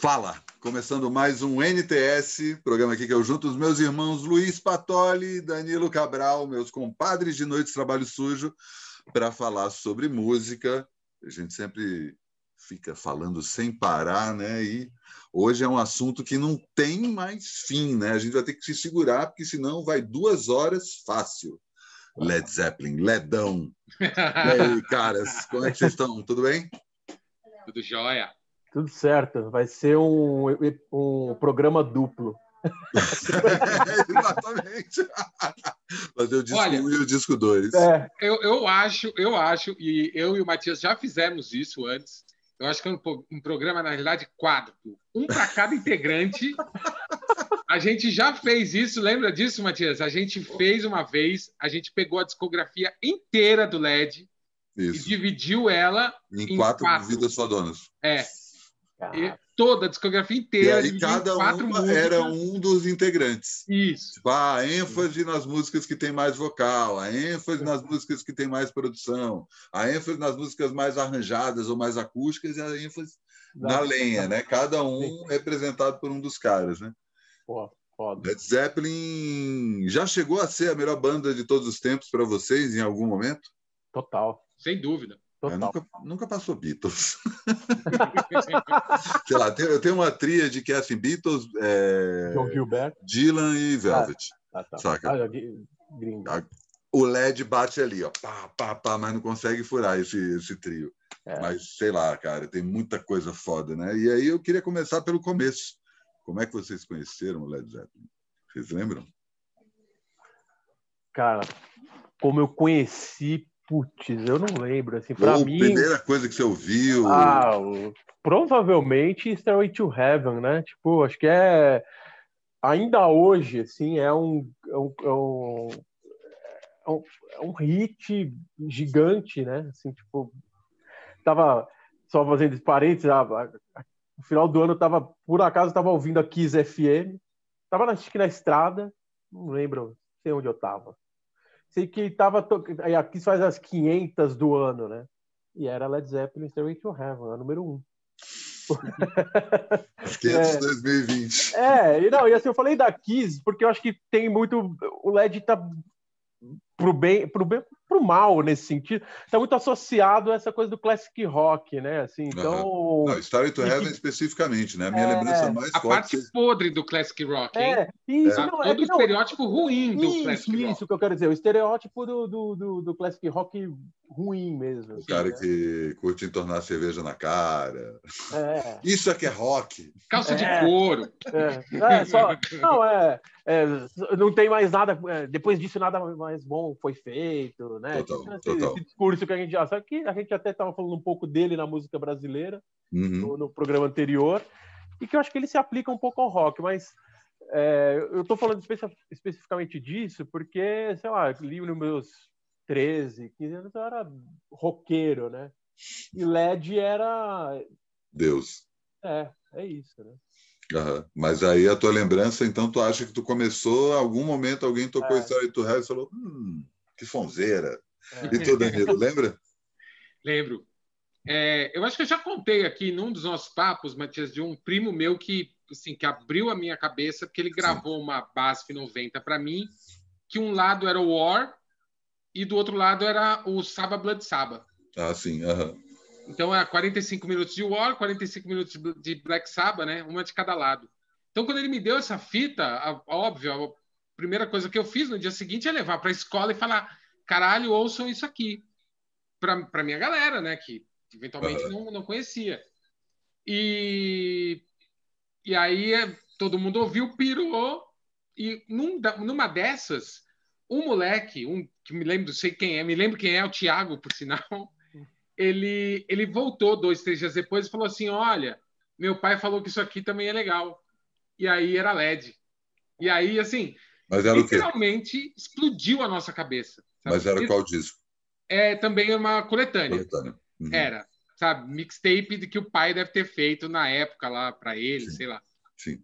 Fala! Começando mais um NTS, programa aqui que eu junto os meus irmãos Luiz Patoli e Danilo Cabral, meus compadres de Noite de Trabalho Sujo, para falar sobre música. A gente sempre fica falando sem parar, né? E hoje é um assunto que não tem mais fim, né? A gente vai ter que se segurar, porque senão vai duas horas fácil. Led Zeppelin, Ledão. E aí, caras, como é que vocês estão? Tudo bem? Tudo jóia. Tudo certo. Vai ser um, um programa duplo. Exatamente. Fazer o disco 1 um e o disco 2. É. Eu, eu acho, eu acho, e eu e o Matias já fizemos isso antes. Eu acho que é um, um programa, na realidade, quádruplo. Um para cada integrante. A gente já fez isso, lembra disso, Matias? A gente fez uma vez, a gente pegou a discografia inteira do LED isso. e dividiu ela em, em quatro, quatro vidas donas. É. E toda a discografia inteira. E cada uma era um dos integrantes. Isso. Tipo, a ênfase nas músicas que tem mais vocal, a ênfase nas músicas que tem mais produção, a ênfase nas músicas mais arranjadas ou mais acústicas e a ênfase na lenha, né? Cada um representado por um dos caras, né? Pô, foda. Led Zeppelin já chegou a ser a melhor banda de todos os tempos para vocês em algum momento? Total. Sem dúvida. É, nunca, nunca, passou Beatles. Sei lá, eu tenho uma tríade que é assim: Beatles, é... John Gilbert, Dylan e Velvet. Ah, tá. Saca? Ah, o LED bate ali, ó, pá, pá, pá, mas não consegue furar esse, esse trio. É. Mas sei lá, cara, tem muita coisa foda, né? E aí eu queria começar pelo começo. Como é que vocês conheceram o Led Zeppelin? Vocês lembram? Cara, como eu conheci Putz, eu não lembro. Assim, para mim. Primeira coisa que você ouviu. Ah, provavelmente Stairway to Heaven, né? Tipo, acho que é. Ainda hoje, assim, é um, é um, é um, é um, hit gigante, né? Assim, tipo, tava só fazendo parênteses, no final do ano tava, por acaso, tava ouvindo a Kiss FM, tava que na estrada, não lembro, sei onde eu tava sei que estava. To... Aqui faz as 500 do ano, né? E era Led Zeppelin Stairway to Heaven, a número 1. As 500 é, 2020. É, e não, e assim, eu falei da Kiss, porque eu acho que tem muito. O LED tá pro bem, pro bem, pro mal nesse sentido, está muito associado a essa coisa do classic rock, né? Assim, então. Uhum. Não, Starry to Heaven especificamente, né? A minha é... lembrança mais a forte. A parte é podre do classic rock, hein? É, isso, é. não, é Todo o estereótipo ruim do isso, classic rock. Isso que eu quero dizer, o estereótipo do, do, do, do classic rock ruim mesmo. O assim, cara né? que curte entornar cerveja na cara. É. Isso é que é rock. Calça de é. couro. É, só, não, é, não tem mais nada, depois disso nada mais bom foi feito, né? Total, esse, total. esse discurso que a gente já sabe que a gente até estava falando um pouco dele na música brasileira uhum. no, no, programa anterior e que eu acho que ele se aplica um pouco ao rock, mas é, eu estou falando especi especificamente disso porque, sei lá, li nos meus 13, 15 anos eu era roqueiro, né? E LED era Deus. É, é isso, né? Uhum. Mas aí a tua lembrança, então tu acha que tu começou, algum momento alguém tocou é. Story to Hell e falou, hum, que sonzeira. É. E tu, Danilo, lembra? Lembro. É, eu acho que eu já contei aqui num dos nossos papos, Matias, de um primo meu que, assim, que abriu a minha cabeça, porque ele gravou Sim. uma BASF 90 para mim, que um lado era o War e do outro lado era o Saba Blood Saba. Ah, sim. Uhum. Então é 45 minutos de War, 45 minutos de Black Sabbath, né? Uma de cada lado. Então quando ele me deu essa fita, a, óbvio, a primeira coisa que eu fiz no dia seguinte é levar para a escola e falar: caralho, ouçam isso aqui. Para minha galera, né? Que eventualmente uhum. não, não conhecia. E, e aí é, todo mundo ouviu, pirou. E num, numa dessas, um moleque, um que me lembro, sei quem é, me lembro quem é, o Thiago, por sinal ele, ele voltou dois, três dias depois e falou assim: Olha, meu pai falou que isso aqui também é legal. E aí era LED. E aí, assim, Mas era literalmente explodiu a nossa cabeça. Sabe? Mas era qual disco? É também uma coletânea. coletânea. Uhum. Era, sabe? Mixtape de que o pai deve ter feito na época lá para ele, Sim. sei lá. Sim.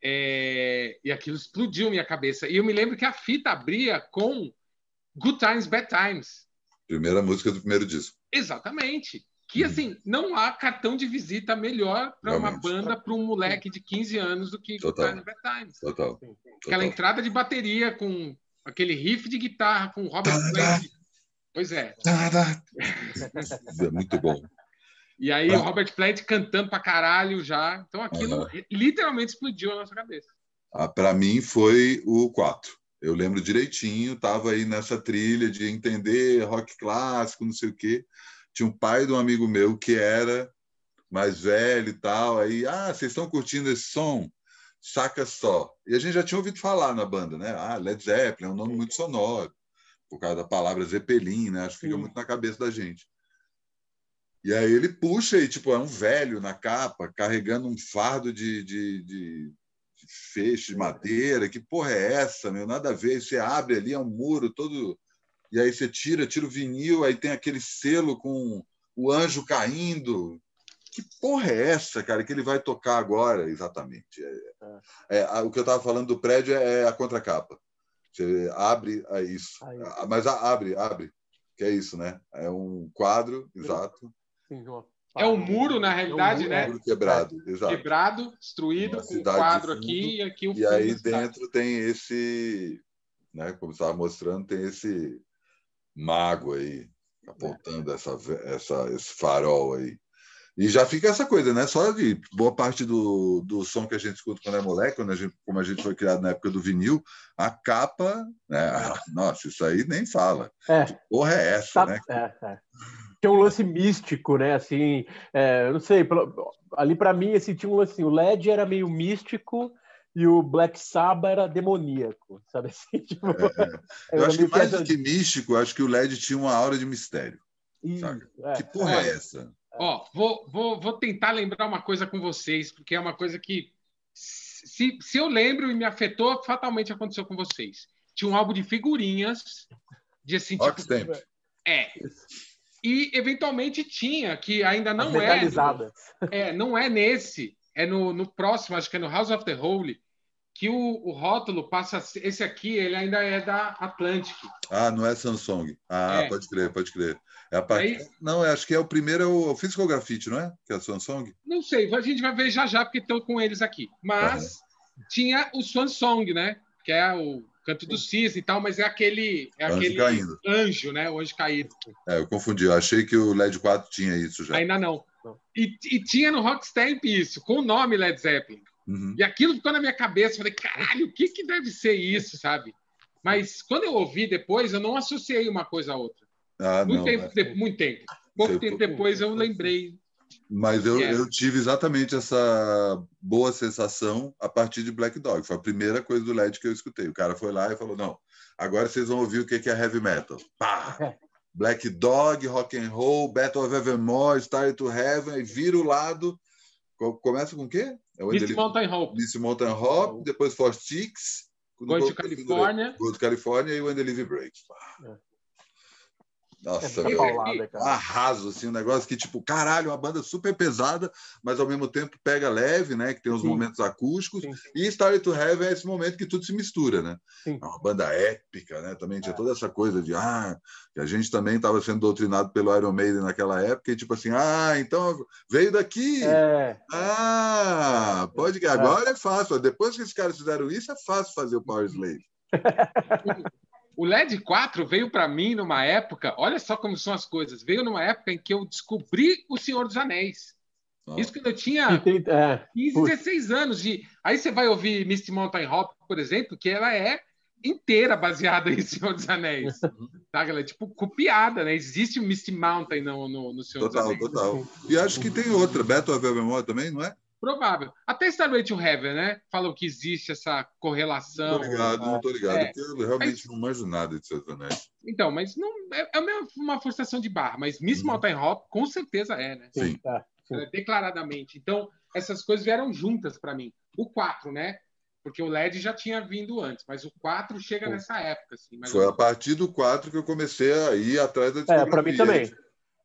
É... E aquilo explodiu minha cabeça. E eu me lembro que a fita abria com Good Times, Bad Times. Primeira música do primeiro disco. Exatamente. que uhum. assim, não há cartão de visita melhor para uma banda para um moleque de 15 anos do que Total. Never Times. Total. Aquela entrada de bateria com aquele riff de guitarra com Robert Plant. Pois é. é muito bom. E aí o Robert Plant cantando pra caralho já. Então aquilo uhum. literalmente explodiu na nossa cabeça. Ah, para mim foi o 4. Eu lembro direitinho, tava aí nessa trilha de entender rock clássico, não sei o quê tinha um pai de um amigo meu que era mais velho e tal. Aí, ah, vocês estão curtindo esse som? Saca só. E a gente já tinha ouvido falar na banda, né? Ah, Led Zeppelin é um nome muito sonoro, por causa da palavra Zeppelin, né? Acho que fica muito na cabeça da gente. E aí ele puxa e, tipo, é um velho na capa, carregando um fardo de, de, de feixe de madeira. Que porra é essa, meu? Nada a ver. Você abre ali, é um muro todo e aí você tira, tira o vinil, aí tem aquele selo com o anjo caindo. Que porra é essa, cara, que ele vai tocar agora, exatamente? É, é, é o que eu estava falando do prédio é, é a contracapa. Você abre é isso. Aí. Mas abre, abre, que é isso, né? É um quadro, exato. É um muro, na realidade, é um muro, né? Muro quebrado, exato. Quebrado, destruído, com um quadro fundo, aqui e aqui o E aí dentro tem esse, né? Como estava mostrando, tem esse mago aí, apontando essa, essa, esse farol aí. E já fica essa coisa, né? Só de boa parte do, do som que a gente escuta quando é moleque, quando a gente, como a gente foi criado na época do vinil, a capa, né? Nossa, isso aí nem fala. É. Que porra é essa, tá, né? É, é. Tem um lance místico, né? Assim, é, não sei, ali para mim, esse tinha um lance, assim, o LED era meio místico, e o Black Sabbath era demoníaco, sabe assim? Tipo, é, é. Eu acho que mais do que místico, acho que o LED tinha uma aura de mistério. É. Que porra é, essa? Ó, vou, vou, vou tentar lembrar uma coisa com vocês, porque é uma coisa que, se, se eu lembro e me afetou, fatalmente aconteceu com vocês. Tinha um álbum de figurinhas, de assim, tipo, É. E eventualmente tinha, que ainda não é. É, não é nesse. É no, no próximo, acho que é no House of the Holy, que o, o, rótulo passa. Esse aqui, ele ainda é da Atlantic. Ah, não é Samsung. Ah, é. pode crer, pode crer. É a part... Aí, não, acho que é o primeiro, é o Physical Graffiti, não é? Que é a Samsung? Não sei, a gente vai ver já já, porque estão com eles aqui. Mas tinha o Song, né? Que é o canto do cisne e tal, mas é aquele, é anjo aquele caindo. anjo, né? O anjo caído. É, eu confundi. Eu achei que o LED 4 tinha isso já. Ainda não. E, e tinha no Rockstamp isso, com o nome Led Zeppelin. Uhum. E aquilo ficou na minha cabeça. Falei, caralho, o que, que deve ser isso, sabe? Mas quando eu ouvi depois, eu não associei uma coisa a outra. Ah, muito, não, tempo, é... muito tempo. Pouco tempo depois eu lembrei. Mas eu, eu tive exatamente essa boa sensação a partir de Black Dog. Foi a primeira coisa do LED que eu escutei. O cara foi lá e falou: não, agora vocês vão ouvir o que é heavy metal. Pá! Black Dog, Rock and Roll, Battle of Evermore, Star to Heaven, e vira o lado Começa com o quê? É o Misty Mountain Hop. Misty Mountain Hop, depois For Sticks. To California. Go to California e When the Live Breaks. É. Nossa, é paulada, arraso, assim, um negócio que, tipo, caralho, uma banda super pesada, mas ao mesmo tempo pega leve, né? Que tem os Sim. momentos acústicos. Sim. E Starry to Heaven é esse momento que tudo se mistura, né? É uma banda épica, né? Também tinha é. toda essa coisa de, ah, que a gente também estava sendo doutrinado pelo Iron Maiden naquela época, e tipo assim, ah, então veio daqui. É. Ah, pode que agora é. é fácil. Depois que esses caras fizeram isso, é fácil fazer o Power Slave. O LED 4 veio para mim numa época, olha só como são as coisas, veio numa época em que eu descobri O Senhor dos Anéis. Oh. Isso quando eu tinha tem, é, 15, 16 anos. De... Aí você vai ouvir Misty Mountain Hop, por exemplo, que ela é inteira baseada em Senhor dos Anéis. tá? Ela é tipo copiada, né? Existe o Misty Mountain no, no, no Senhor total, dos Anéis. Total, total. E acho que tem outra, Battle of Evermore também, não é? Provável. Até Starway to Heaven, né? Falam que existe essa correlação. Não tô ligado, não tô ligado, é, porque eu realmente mas, não manjo nada de Seus Anéis. Então, mas não é, é uma forçação de barra, mas Miss uhum. Mountain Hop com certeza é, né? Sim. É, sim. declaradamente. Então, essas coisas vieram juntas para mim. O 4, né? Porque o LED já tinha vindo antes, mas o 4 chega nessa época. Assim, Foi a partir do 4 que eu comecei a ir atrás da discografia. É, para mim também.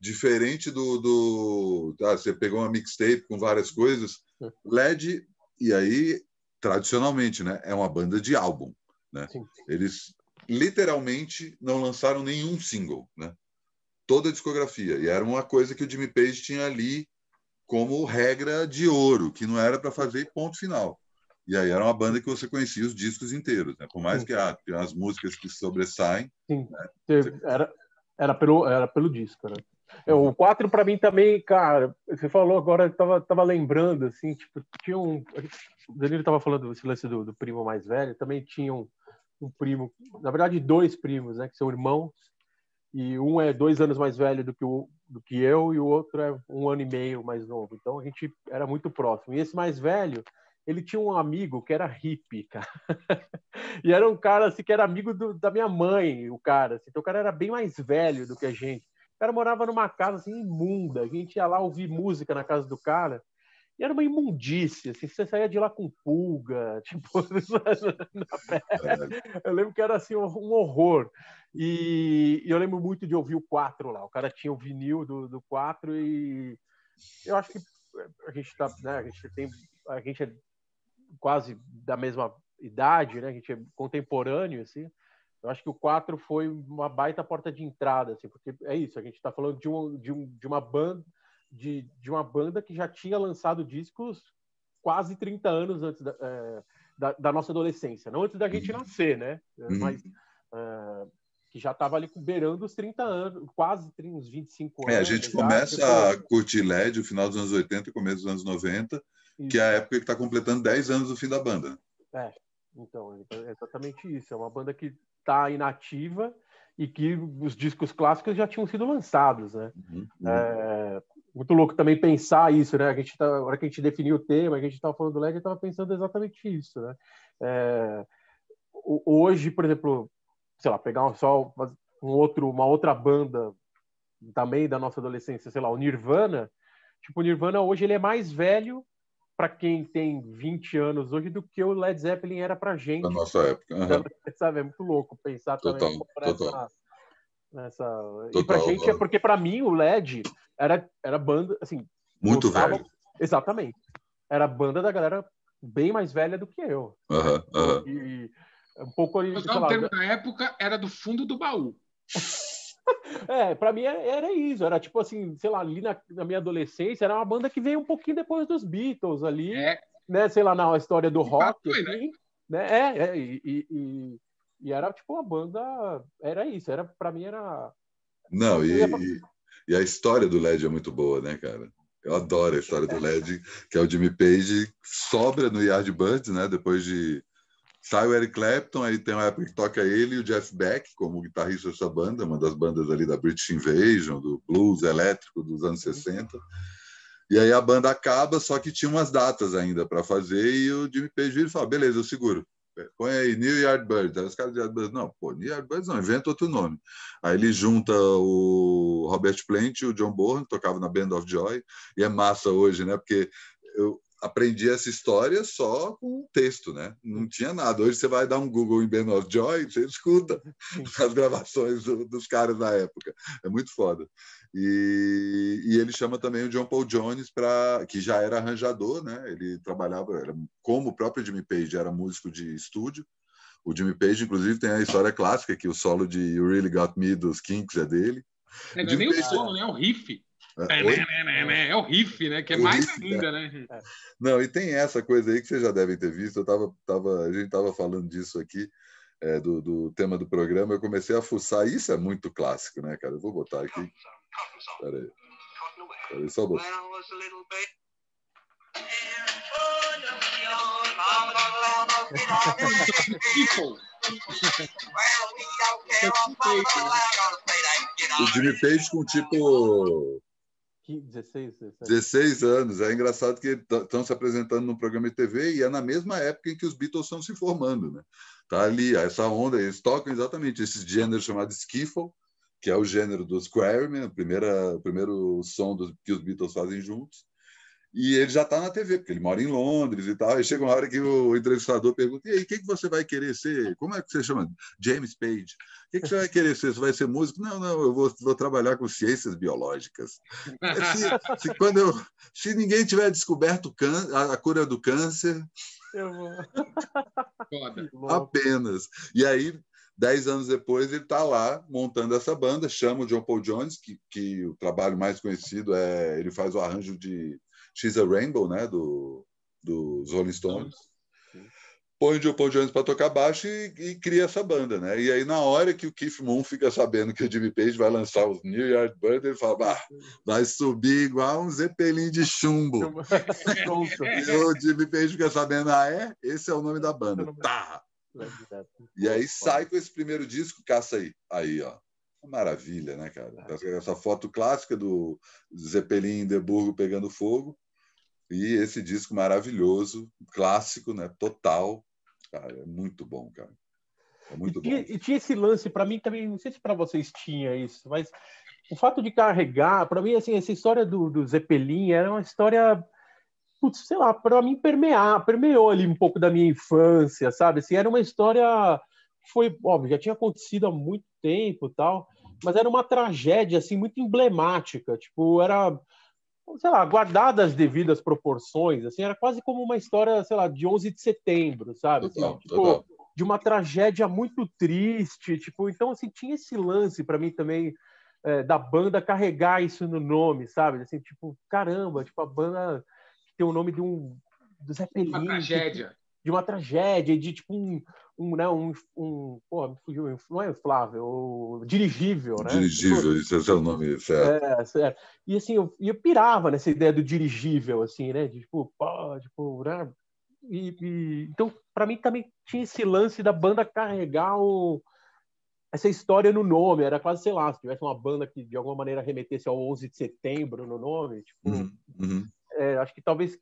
Diferente do. do tá, você pegou uma mixtape com várias coisas. LED, e aí, tradicionalmente, né, é uma banda de álbum. Né? Eles literalmente não lançaram nenhum single. Né? toda a discografia. E era uma coisa que o Jimmy Page tinha ali como regra de ouro, que não era para fazer ponto final. E aí era uma banda que você conhecia os discos inteiros, né? Por mais Sim. que ah, as músicas que sobressaem. Né? Era, era, pelo, era pelo disco, né? É, o 4 para mim também, cara, você falou agora, eu tava, tava lembrando, assim, tipo, tinha um. O Danilo tava falando do lance do, do, primo mais velho, também tinha um, um primo, na verdade, dois primos, né, que são irmãos, e um é dois anos mais velho do que, o, do que eu, e o outro é um ano e meio mais novo. Então a gente era muito próximo. E esse mais velho, ele tinha um amigo que era hippie, cara. e era um cara assim que era amigo do, da minha mãe, o cara. Assim. Então o cara era bem mais velho do que a gente cara morava numa casa assim imunda. A gente ia lá ouvir música na casa do cara. E era uma imundícia, assim, você saía de lá com pulga, tipo, eu lembro que era assim um horror. E, eu lembro muito de ouvir o 4 lá. O cara tinha o vinil do, do 4 e eu acho que a gente tá, né, a gente tem a gente é quase da mesma idade, né? A gente é contemporâneo assim. Eu acho que o 4 foi uma baita porta de entrada, assim, porque é isso, a gente está falando de, um, de, um, de uma banda de, de uma banda que já tinha lançado discos quase 30 anos antes da, é, da, da, nossa adolescência, não antes da gente uhum. nascer, né? Uhum. Mas é, que já estava ali beirando os 30 anos, quase uns 25 anos. É, a gente já, começa tipo... a curtir LED o final dos anos 80 e começo dos anos 90, isso. que é a época que está completando 10 anos do fim da banda. É, então, é exatamente isso. É uma banda que está inativa e que os discos clássicos já tinham sido lançados, né? Uhum. É, muito louco também pensar isso, né? A gente tá, a hora que a gente definiu o tema, a gente estava falando do LED, estava pensando exatamente isso, né? É, hoje, por exemplo, sei lá, pegar só um outro, uma outra banda também da nossa adolescência, sei lá, o Nirvana, tipo, o Nirvana hoje ele é mais velho para quem tem 20 anos hoje do que o Led Zeppelin era para gente. Na nossa época. Uhum. Sabe, é muito louco pensar total, também total. Essa, nessa... E para gente é porque para mim o Led era era banda assim. Muito gostava... velho. Exatamente. Era banda da galera bem mais velha do que eu. Uhum, uhum. E, um pouco ali. Mas, lá, termo, na época era do fundo do baú. É, para mim era isso, era tipo assim, sei lá, ali na, na, minha adolescência, era uma banda que veio um pouquinho depois dos Beatles ali, é. né, sei lá, na história do rock, foi, né? assim, né? É, é e, e, e, era tipo uma banda, era isso, era para mim era... Não, e, e, a história do LED é muito boa, né, cara? Eu adoro a história do LED, que é o Jimmy Page, sobra no Yardbirds, né, depois de Sai o Eric Clapton, aí tem uma época que toca ele e o Jeff Beck como guitarrista dessa banda, uma das bandas ali da British Invasion, do blues elétrico dos anos 60. E aí a banda acaba, só que tinha umas datas ainda para fazer e o Jimmy Page vira e fala, beleza, eu seguro. Põe aí New Yardbirds. Aí os caras de Yardbirds, não, pô, New Yardbirds não, inventa outro nome. Aí ele junta o Robert Plant e o John Bonham, que tocava na Band of Joy, e é massa hoje, né? Porque eu, aprendi essa história só com texto, né? Não tinha nada. Hoje você vai dar um Google em Ben of Joy, você escuta as gravações do, dos caras da época. É muito foda. E, e ele chama também o John Paul Jones para que já era arranjador, né? Ele trabalhava era, como o próprio Jimmy Page era músico de estúdio. O Jimmy Page, inclusive, tem a história clássica que o solo de You Really Got Me dos Kinks é dele. É, nem o solo, né? É o riff. É, né, né, né, é, o riff, né? Que é o mais riff, ainda, né? né? Não, e tem essa coisa aí que vocês já devem ter visto. Eu tava, tava, a gente estava falando disso aqui, é, do, do, tema do programa. Eu comecei a fuçar. Isso é muito clássico, né, cara? Eu vou botar aqui. Peraí. Peraí, só botar. o Jimmy Page com tipo 16, 17. 16 anos. É engraçado que estão se apresentando no programa de TV e é na mesma época em que os Beatles estão se formando. Né? Tá ali, essa onda, eles tocam exatamente esse gênero chamado skiffle, que é o gênero dos Quarrymen, o primeiro som dos, que os Beatles fazem juntos. E ele já está na TV, porque ele mora em Londres e tal. E chega uma hora que o entrevistador pergunta: e aí, o que, que você vai querer ser? Como é que você chama? James Page. O que, que você vai querer ser? Você vai ser músico? Não, não, eu vou, vou trabalhar com ciências biológicas. Se, se, quando eu, se ninguém tiver descoberto a, a cura do câncer. Eu vou. Apenas. E aí Dez anos depois, ele está lá montando essa banda, chama o John Paul Jones, que, que o trabalho mais conhecido é ele faz o arranjo de She's a Rainbow, né, do, dos Rolling Stones põe o Joe Paul Jones para tocar baixo e, e, cria essa banda, né? E aí, na hora que o Keith Moon fica sabendo que o Jimmy Page vai lançar os New Yard Bird, ele fala, bah, vai subir igual um zeppelin de chumbo. e o Jimmy Page fica sabendo, ah, é? Esse é o nome da banda. Tá! E aí sai com esse primeiro disco, caça aí. Aí, ó. Maravilha, né, cara? Essa foto clássica do Zeppelin em Deburgo pegando fogo. E esse disco maravilhoso, clássico, né? Total, cara. É muito bom, cara. É muito e, tinha, bom. e tinha esse lance, para mim também, não sei se para vocês tinha isso, mas o fato de carregar, para mim, assim, essa história do, do Zeppelin era uma história, putz, sei lá, para mim permear, permeou ali um pouco da minha infância, sabe? Assim, era uma história foi, óbvio, já tinha acontecido há muito tempo tal, mas era uma tragédia, assim, muito emblemática, tipo, era sei lá, guardadas as devidas proporções, assim, era quase como uma história, sei lá, de 11 de setembro, sabe? Assim, total, tipo, total. De uma tragédia muito triste, tipo, então, assim, tinha esse lance para mim também é, da banda carregar isso no nome, sabe? Assim, tipo, caramba, tipo, a banda tem o nome de um do Zeppelin. Uma tragédia. De uma tragédia, de tipo um, um, né, um, um me fugiu, não é inflável, dirigível, né? Dirigível, isso é o nome certo. É, certo. E assim, eu, eu pirava nessa ideia do dirigível, assim, né? De, tipo, pô, tipo, né? E, e então, para mim também tinha esse lance da banda carregar o, essa história no nome. Era quase, sei lá, se tivesse uma banda que de alguma maneira remetesse ao 11 de setembro no nome, tipo, uhum, uhum. É, acho que talvez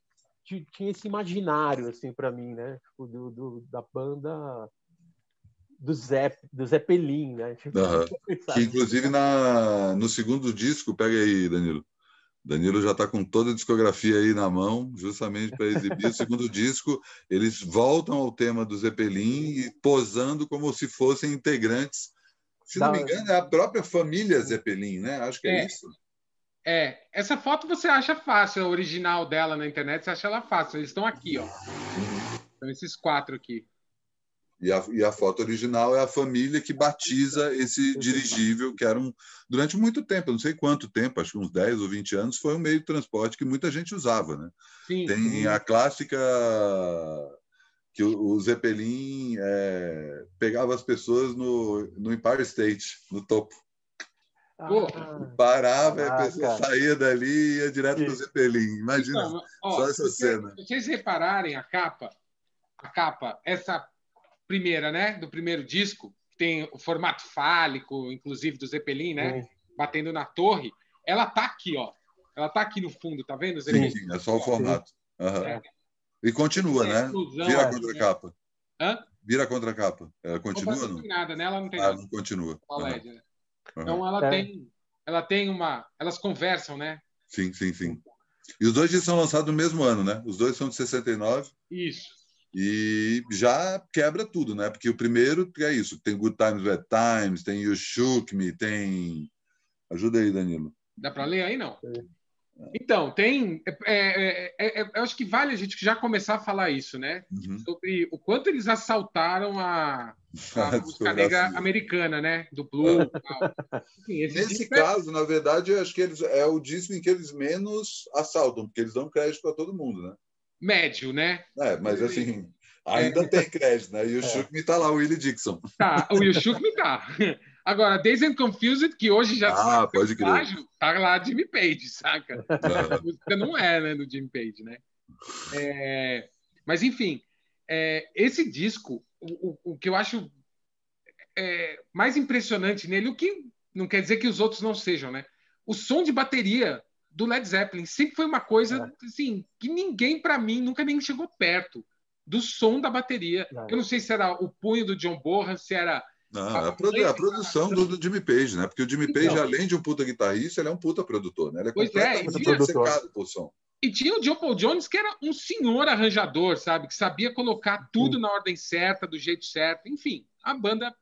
tinha esse imaginário assim para mim, né? Tipo, do, do, da banda do Zé do Zeppelin, né? Tipo, uhum. Que inclusive na no segundo disco, pega aí, Danilo. Danilo já está com toda a discografia aí na mão, justamente para exibir o segundo disco. Eles voltam ao tema do Zeppelin e posando como se fossem integrantes. Se não me engano, é a própria família Zeppelin, né? Acho que é, é isso. É, essa foto você acha fácil, a original dela na internet, você acha ela fácil. Eles estão aqui, ó. São esses quatro aqui. E a, e a foto original é a família que batiza esse dirigível, que era um. Durante muito tempo, não sei quanto tempo, acho que uns 10 ou 20 anos, foi um meio de transporte que muita gente usava. Né? Sim, Tem sim. a clássica que o, o Zeppelin é, pegava as pessoas no, no Empire State, no topo. Ah, Parava, a pessoa saía dali e ia direto para o Zeppelin. Imagina então, ó, só essa cena. Se vocês repararem a capa, a capa, essa primeira, né? Do primeiro disco, tem o formato fálico, inclusive do Zeppelin, né? Batendo na torre. Ela tá aqui, ó. Ela tá aqui no fundo, tá vendo? Sim, sim, é só o formato. Uhum. É. E continua, é, né? Vira a contracapa. Hã? Vira a contracapa. Ela continua? Não, não tem nada, né? Ela não tem ah, nada. não continua. Uhum. Né? Então ela é. tem, ela tem uma, elas conversam, né? Sim, sim, sim. E os dois são lançados no mesmo ano, né? Os dois são de 69. Isso. E já quebra tudo, né? Porque o primeiro é isso, tem Good Times, Bad Times, tem You Shook Me, tem... Ajuda aí, Danilo. Dá para ler aí, não? Então, tem... É, é, é, é, eu acho que vale a gente já começar a falar isso, né? Uhum. Sobre o quanto eles assaltaram a, a música negra americana, né? Do blues. Nesse caso, na verdade, acho que eles, é o disco em que eles menos assaltam, porque eles dão crédito para todo mundo, né? médio, né? É, mas assim, ainda é. tem crédito, né? E o é. Me tá lá, o Willie Dixon. Tá, o Shook me tá. Agora, Days and Confused, que hoje já ah, pode crer. Plágio, tá lá Jimmy Page, saca? A música não é, né, do Jimmy Page, né? É, mas, enfim, é, esse disco, o, o, o, que eu acho é, mais impressionante nele, o que não quer dizer que os outros não sejam, né? O som de bateria do Led Zeppelin. Sempre foi uma coisa é. assim que ninguém para mim nunca nem chegou perto do som da bateria. É. Eu não sei se era o punho do John Bonham, se era não, a, a, produ a produção do, do, Jimmy Page, né? Porque o Jimmy Page, então, além de um puta guitarrista, ele é um puta produtor, né? Ele é pois é, completamente é, secado por som. E tinha o John Paul Jones, que era um senhor arranjador, sabe? Que sabia colocar tudo na ordem certa, do jeito certo. Enfim, a banda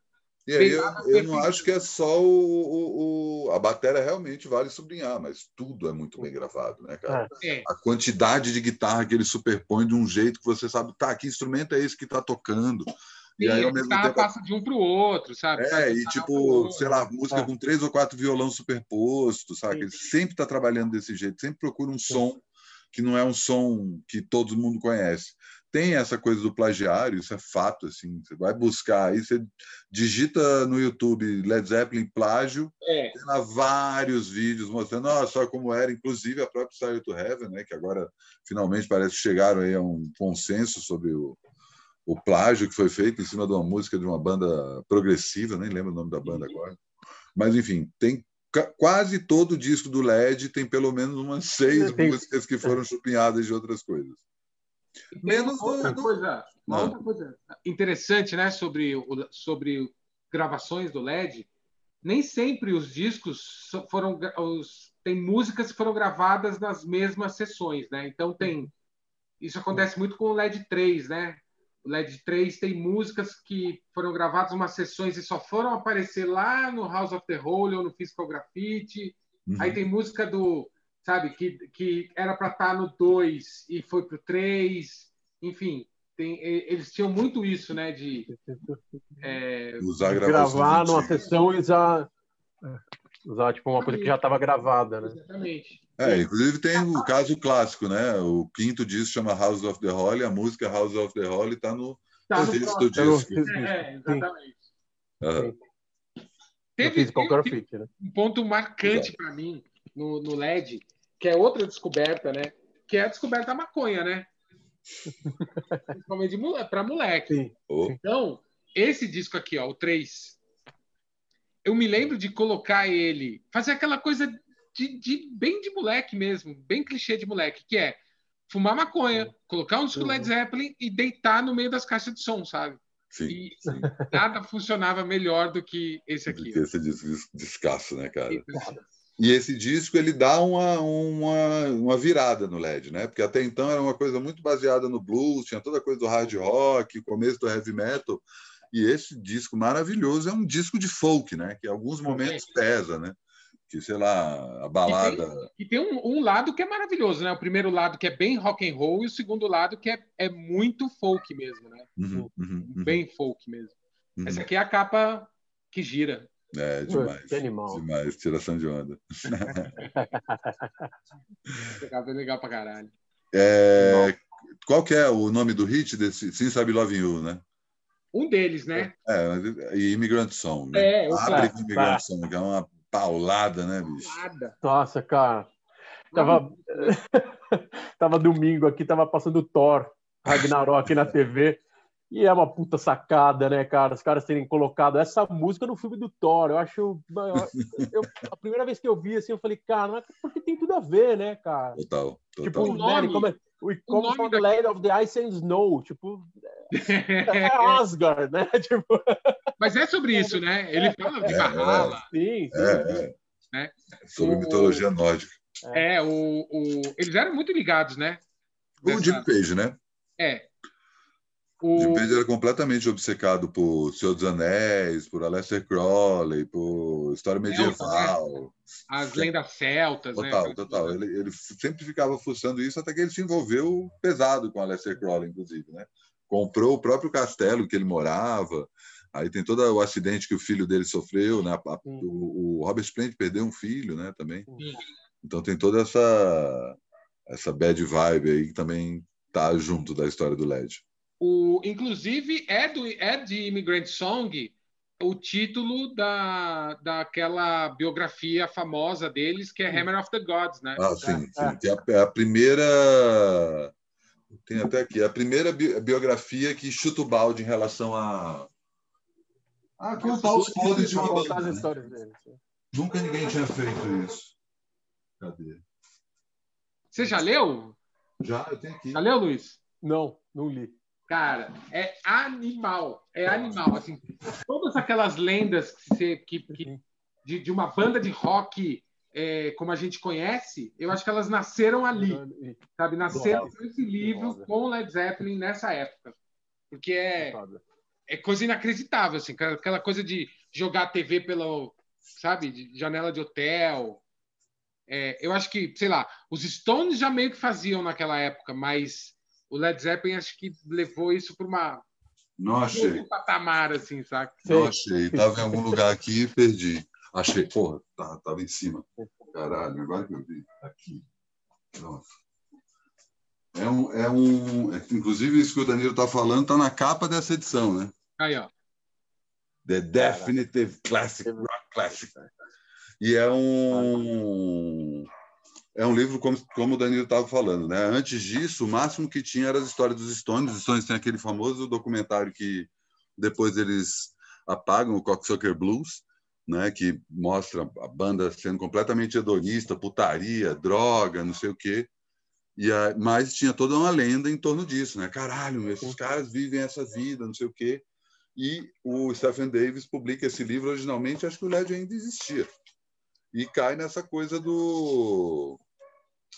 e aí eu, eu não acho que é só o, o, o, a bateria realmente vale sublinhar, mas tudo é muito bem gravado, né, cara? É. A quantidade de guitarra que ele superpõe de um jeito que você sabe, tá, que instrumento é esse que está tocando? E aí, ao mesmo tá, tempo. passa de um para o outro, sabe? É, e tipo, sei lá, É. música com três ou quatro violão superposto, sabe? Sim. Ele sempre está trabalhando desse jeito, sempre procura um som que não é um som que todo mundo conhece. Tem essa coisa do plagiário, isso é fato, assim. Você vai buscar aí, você digita no YouTube Led Zeppelin plágio, É, tem lá vários vídeos mostrando ó, só como era, inclusive a própria Starry to Heaven, né? Que agora finalmente parece que chegaram aí a um consenso sobre o, o plágio que foi feito em cima de uma música de uma banda progressiva, nem lembro o nome da banda agora. Mas, enfim, tem quase todo o disco do LED tem pelo menos umas seis Tem- músicas que foram chupinhadas de outras coisas. Menos outra do- coisa, uma Não. outra coisa interessante, né, sobre o, sobre gravações do LED. Nem sempre os discos foram os, tem músicas que foram gravadas nas mesmas sessões, né? Então tem isso acontece muito com o LED 3, né? O LED 3 tem músicas que foram gravadas em umas sessões e só foram aparecer lá no House of the Holy ou no Physical Graffiti. Uhum. Aí tem música do, sabe, que, que era para estar no 2 e foi pro 3. Enfim, tem, eles tinham muito isso, né? De é, Usar De gravar numa sessão e usar, usar tipo, uma coisa que já estava gravada, né? exatamente. É, inclusive tem o caso clássico, né? O quinto disco chama House of the Holy, a música House of the Holy está no Tá no registro do Tá disco. É, exatamente. Aham. Teve, teve Graffiti, né? um ponto marcante para mim no, no LED, que é outra descoberta, né? Que é a descoberta da maconha, né? Principalmente para moleque. Sim. Então, esse disco aqui, ó, o 3, eu me lembro de colocar ele, fazer aquela coisa de, de- bem de moleque mesmo, bem clichê de moleque, que é fumar maconha, colocar um disco Uhum. Led Zeppelin e deitar no meio das caixas de som, sabe? sim. E nada funcionava melhor do que esse aqui. Porque esse disco des- descasso, né, cara? E esse disco ele dá uma, uma, uma virada no LED, né? Porque até então era uma coisa muito baseada no blues, tinha toda a coisa do hard rock, o começo do heavy metal. E esse disco maravilhoso é um disco de folk, né? Que em alguns momentos pesa, né? Que, sei lá, a balada. E tem um, um lado que é maravilhoso, né? O primeiro lado que é bem rock and roll e o segundo lado que é, é muito folk mesmo, né? Uhum, uhum, uhum, Bem folk mesmo. uhum. Essa aqui é a capa que gira. É demais. Que animal. Demais, tiração de onda. Legal, legal pra caralho. É, qual que é o nome do hit desse Since I Be Loving You, né? Um deles, né? É, e Immigrant Song, né? É, o Abre com Immigrant Song, que é uma paulada, né, bicho? Nossa, cara. Tava, tava domingo aqui, tava passando Thor, Ragnarok na TV. E é uma puta sacada, né, cara? Os caras terem colocado essa música no filme do Thor. Eu acho. eu- eu- a primeira vez que eu vi, assim, eu falei, cara, mas porque tem tudo a ver, né, cara? Total, total. Tipo, O né, nome- como, é- we come from the land of the ice and snow. Tipo, é Asgard, né? Tipo, Mas é sobre isso, né? Ele fala de É, Valhalla. sim, sim. É, é. Né? Sobre O- mitologia nórdica. É, o, o... eles eram muito ligados, né? O Jim Page, né? É. O. Page era completamente obcecado por Senhor dos Anéis, por Aleister Crowley, por história Celta, medieval. As lendas celtas, Total, né? total. Ele, ele sempre ficava fuçando isso até que ele se envolveu pesado com Aleister Crowley, inclusive, né? Comprou o próprio castelo que ele morava. Aí tem todo o acidente que o filho dele sofreu, né? O, o Robert Plant perdeu um filho, né? Também. Então tem toda essa essa bad vibe aí que também tá junto da história do LED. O... Inclusive, é, do... é de Immigrant Song o título da... daquela biografia famosa deles, que é Hammer of the Gods, né? Ah, sim, sim. É. Que é a, é a primeira. Tem até aqui, é a primeira bi- biografia que chuta o balde em relação a. A contar os podres de uma banda. né? Nunca ninguém tinha feito isso. Cadê? Você já leu? Já, eu tenho aqui. Já leu, Luiz? Não, não li. Cara, é animal. É animal. Assim, todas aquelas lendas que, você- que- que- de, de uma banda de rock é, como a gente conhece, eu acho que elas nasceram ali, sabe? Nasceram com esse livro com Led Zeppelin nessa época. Porque é, é coisa inacreditável, assim, aquela- aquela coisa de jogar a TV pelo, sabe, de janela de hotel. É, eu acho que, sei lá, os Stones já meio que faziam naquela época, mas o Led Zeppelin acho que levou isso para uma Não achei. Um patamar, assim, saca? Não achei. Estava em algum lugar aqui e perdi. Achei. Porra, tá, tava em cima. Caralho, agora que eu vi. Aqui. Nossa. É um, é um. Inclusive, isso que o Danilo está falando está na capa dessa edição, né? Aí, ó. The Definitive Classic Rock Classic. E é um é um livro como, como o Danilo estava falando, né? Antes disso, o máximo que tinha era as histórias dos Stones. Os Stones têm aquele famoso documentário que depois eles apagam, o Cocksucker Blues, né? Que mostra a banda sendo completamente hedonista, putaria, droga, não sei o quê. E a, mas tinha toda uma lenda em torno disso, né? Caralho, esses caras vivem essa vida, não sei o quê. E o Stephen Davis publica esse livro originalmente, acho que o LED ainda existia. E cai nessa coisa do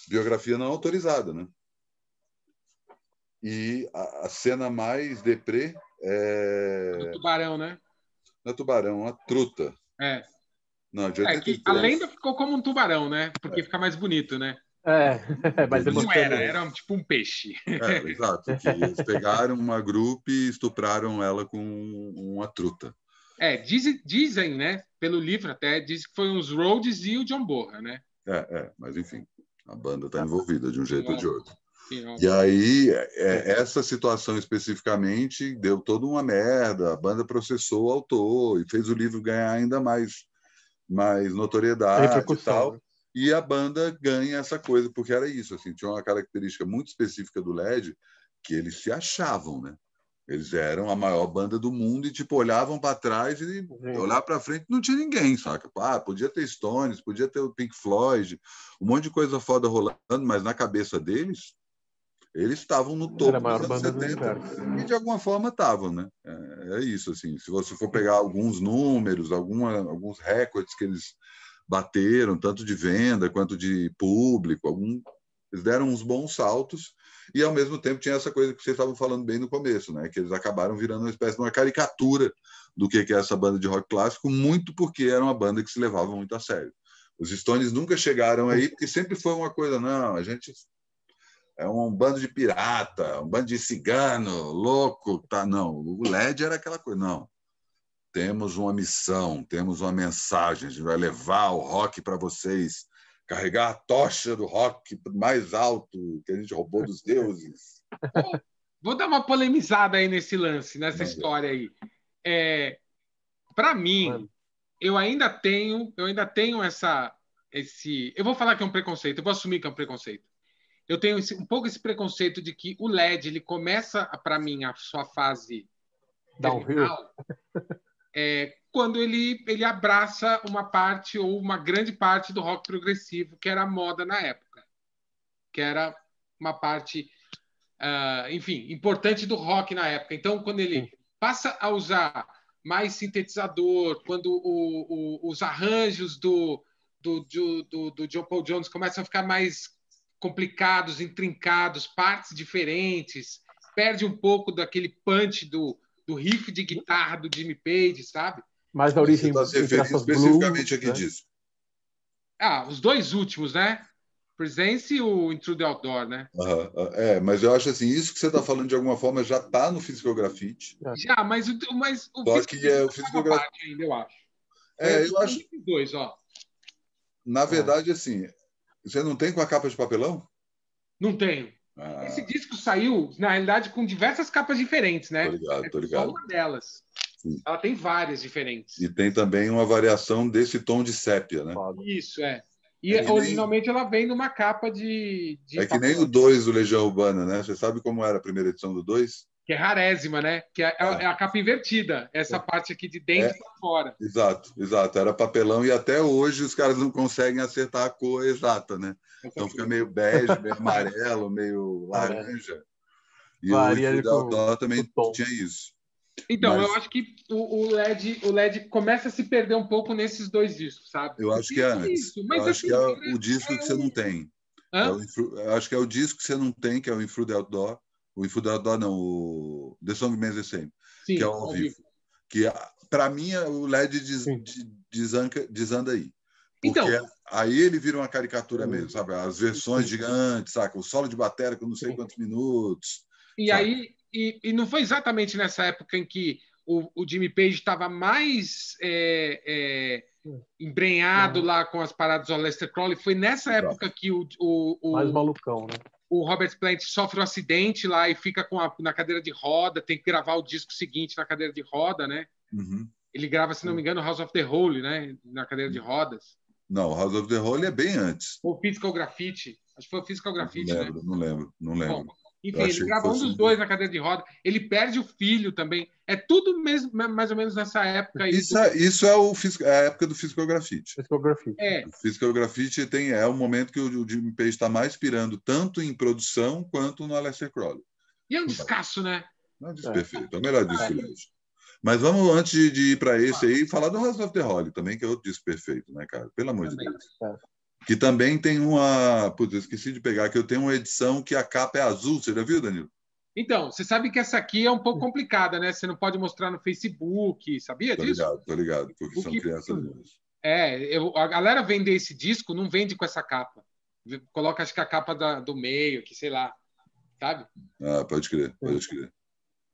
biografia não autorizada, né? E a, a cena mais deprê é. Do tubarão, né? Não é tubarão, é uma truta. É. Não, de é que a lenda ficou como um tubarão, né? Porque é. fica mais bonito, né? É, mas não era, era tipo um peixe. É, exato. eles pegaram uma grupo e estupraram ela com uma truta. É, dizem, dizem, né? Pelo livro até, diz que foi os Rhodes e o John Borra, né? É, é, mas enfim, a banda está envolvida de um jeito ou de outro. E aí, é, essa situação especificamente deu toda uma merda. A banda processou o autor e fez o livro ganhar ainda mais, mais notoriedade e tal. Né? e a banda ganha essa coisa, porque era isso, assim, tinha uma característica muito específica do LED, que eles se achavam, né? Eles eram a maior banda do mundo e, tipo, olhavam para trás e olhar para frente não tinha ninguém, saca? Ah, podia ter Stones, podia ter o Pink Floyd, um monte de coisa foda rolando, mas na cabeça deles, eles estavam no topo Era dos anos 70 e de alguma forma estavam, né? É, é, isso, assim. Se você for pegar alguns números, alguma, alguns recordes que eles bateram, tanto de venda quanto de público. Algum, eles deram uns bons saltos e, ao mesmo tempo, tinha essa coisa que vocês estavam falando bem no começo, né? que eles acabaram virando uma espécie de uma caricatura do que é essa banda de rock clássico, muito porque era uma banda que se levava muito a sério. Os Stones nunca chegaram aí, porque sempre foi uma coisa, não, a gente é um bando de pirata, um bando de cigano, louco, tá? Não, o LED era aquela coisa, não temos uma missão, temos uma mensagem, a gente vai levar o rock para vocês, carregar a tocha do rock mais alto que a gente roubou dos deuses. Vou dar uma polemizada aí nesse lance, nessa história aí. É, para mim, Mano. eu ainda tenho, eu ainda tenho essa, esse, eu vou falar que é um preconceito, eu vou assumir que é um preconceito. Eu tenho esse, um pouco esse preconceito de que o LED ele começa para mim a sua fase downhill é, quando ele, ele abraça uma parte ou uma grande parte do rock progressivo, que era a moda na época, que era uma parte, uh, enfim, importante do rock na época. Então, quando ele passa a usar mais sintetizador, quando o, o, os arranjos do, do, do, do, John Paul Jones começam a ficar mais complicados, intrincados, partes diferentes, perde um pouco daquele punch do, do riff de guitarra do Jimmy Page, sabe? Mas a origem Você está especificamente aqui né? disso. Ah, os dois últimos, né? Presence e o Intrude Outdoor, né? Uhum, é, mas eu acho assim, isso que você está falando de alguma forma já está no Physical Graffiti. É. Já, mas o, mas o Só que é o Physical Graffiti ainda, eu acho. É, é eu acho. Dois, ó. Na verdade, assim, você não tem com a capa de papelão? Não tenho. Ah. Esse disco saiu, na realidade, com diversas capas diferentes, né? Tô ligado, tô ligado. É só uma delas. Sim. Ela tem várias diferentes. E tem também uma variação desse tom de sépia, né? Isso, é. E é originalmente nem... ela vem numa capa de. de é que nem o 2 do Legião Urbana, né? Você sabe como era a primeira edição do 2? que é rarésima, né? Que é, é. é a capa invertida, essa é. parte aqui de dentro é. para fora. Exato, exato. Era papelão e até hoje os caras não conseguem acertar a cor exata, né? Então fica meio bege, meio amarelo, meio laranja. E Varia o Dó também tinha isso. Então, Mas... eu acho que o, o, LED, o LED começa a se perder um pouco nesses dois discos, sabe? Eu acho que é antes. Isso. Mas, eu acho assim, que é o disco que você não tem. É o, eu acho que é o disco que você não tem, que é o Infru Outdoor o Infudador não, o The Song Means the Same, Sim, que é ao vivo. Que para mim o LED des, desanca, desanda aí. Porque então, aí ele vira uma caricatura mesmo, sabe? As versões gigantes, saca? O solo de bateria com não sei quantos minutos. E sabe? aí e, e, não foi exatamente nessa época em que o, o Jimmy Page estava mais é, é, embrenhado lá com as paradas do Lester Crowley. Foi nessa época que o, o, o mais malucão, né? O Robert Plant sofre um acidente lá e fica com a, na cadeira de roda, tem que gravar o disco seguinte na cadeira de roda, né? Uhum. Ele grava, se não me engano, House of the Holy, né? Na cadeira de rodas. Não, House of the Holy é bem antes. O Physical Graffiti. Acho que foi o Physical Graffiti, não lembro, né? Não lembro, não lembro. Bom, enfim, ele grava um dos dois na cadeira de roda. Ele perde o filho também. É tudo mesmo, mais ou menos nessa época. Isso, é, isso é, o, é a época do Physical Graffiti. Physical Graffiti. É. O Physical Graffiti tem, é o momento que o, o Jimmy Page está mais pirando, tanto em produção quanto no Aleister Crowley. E é um descasso, né? É um disco é. perfeito. É o melhor disco é. Mas vamos, antes de, de ir para esse aí, falar do House of the Holly também, que é outro disco perfeito, né, cara? Pelo amor também. de Deus. Que também tem uma. Putz, eu esqueci de pegar, que eu tenho uma edição que a capa é azul. Você já viu, Danilo? Então, você sabe que essa aqui é um pouco complicada, né? Você não pode mostrar no Facebook, sabia tô disso? Tô ligado, tô ligado, porque o são que... crianças. É, eu, a galera vender esse disco não vende com essa capa. Coloca, acho que a capa da, do meio, que sei lá, sabe? Ah, pode crer, pode crer.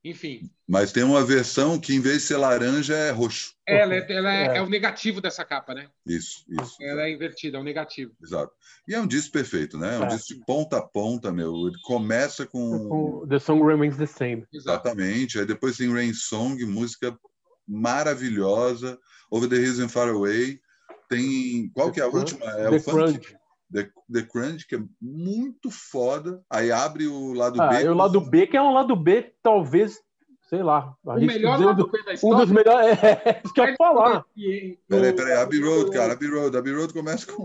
Enfim. Mas tem uma versão que, em vez de ser laranja, é roxo. É, ela, é, ela é, é. é, o negativo dessa capa, né? Isso, isso. Ela é invertida, é o negativo. Exato. E é um disco perfeito, né? É um é. disco de ponta a ponta, meu. Ele começa com. The Song Remains the Same. Exatamente. Aí depois tem Rain Song, música maravilhosa. Over the Hills and Far Away. Tem. Qual the que é a última? É the o Crunch. The, The Crunch, que é muito foda. Aí abre o lado ah, B. E o lado B, que é um lado B, talvez, sei lá. O melhor lado B da história. Um dos melhores. É, isso que eu ia falar. Peraí, peraí. Abbey Road, cara. Abbey Road. Abbey Road começa com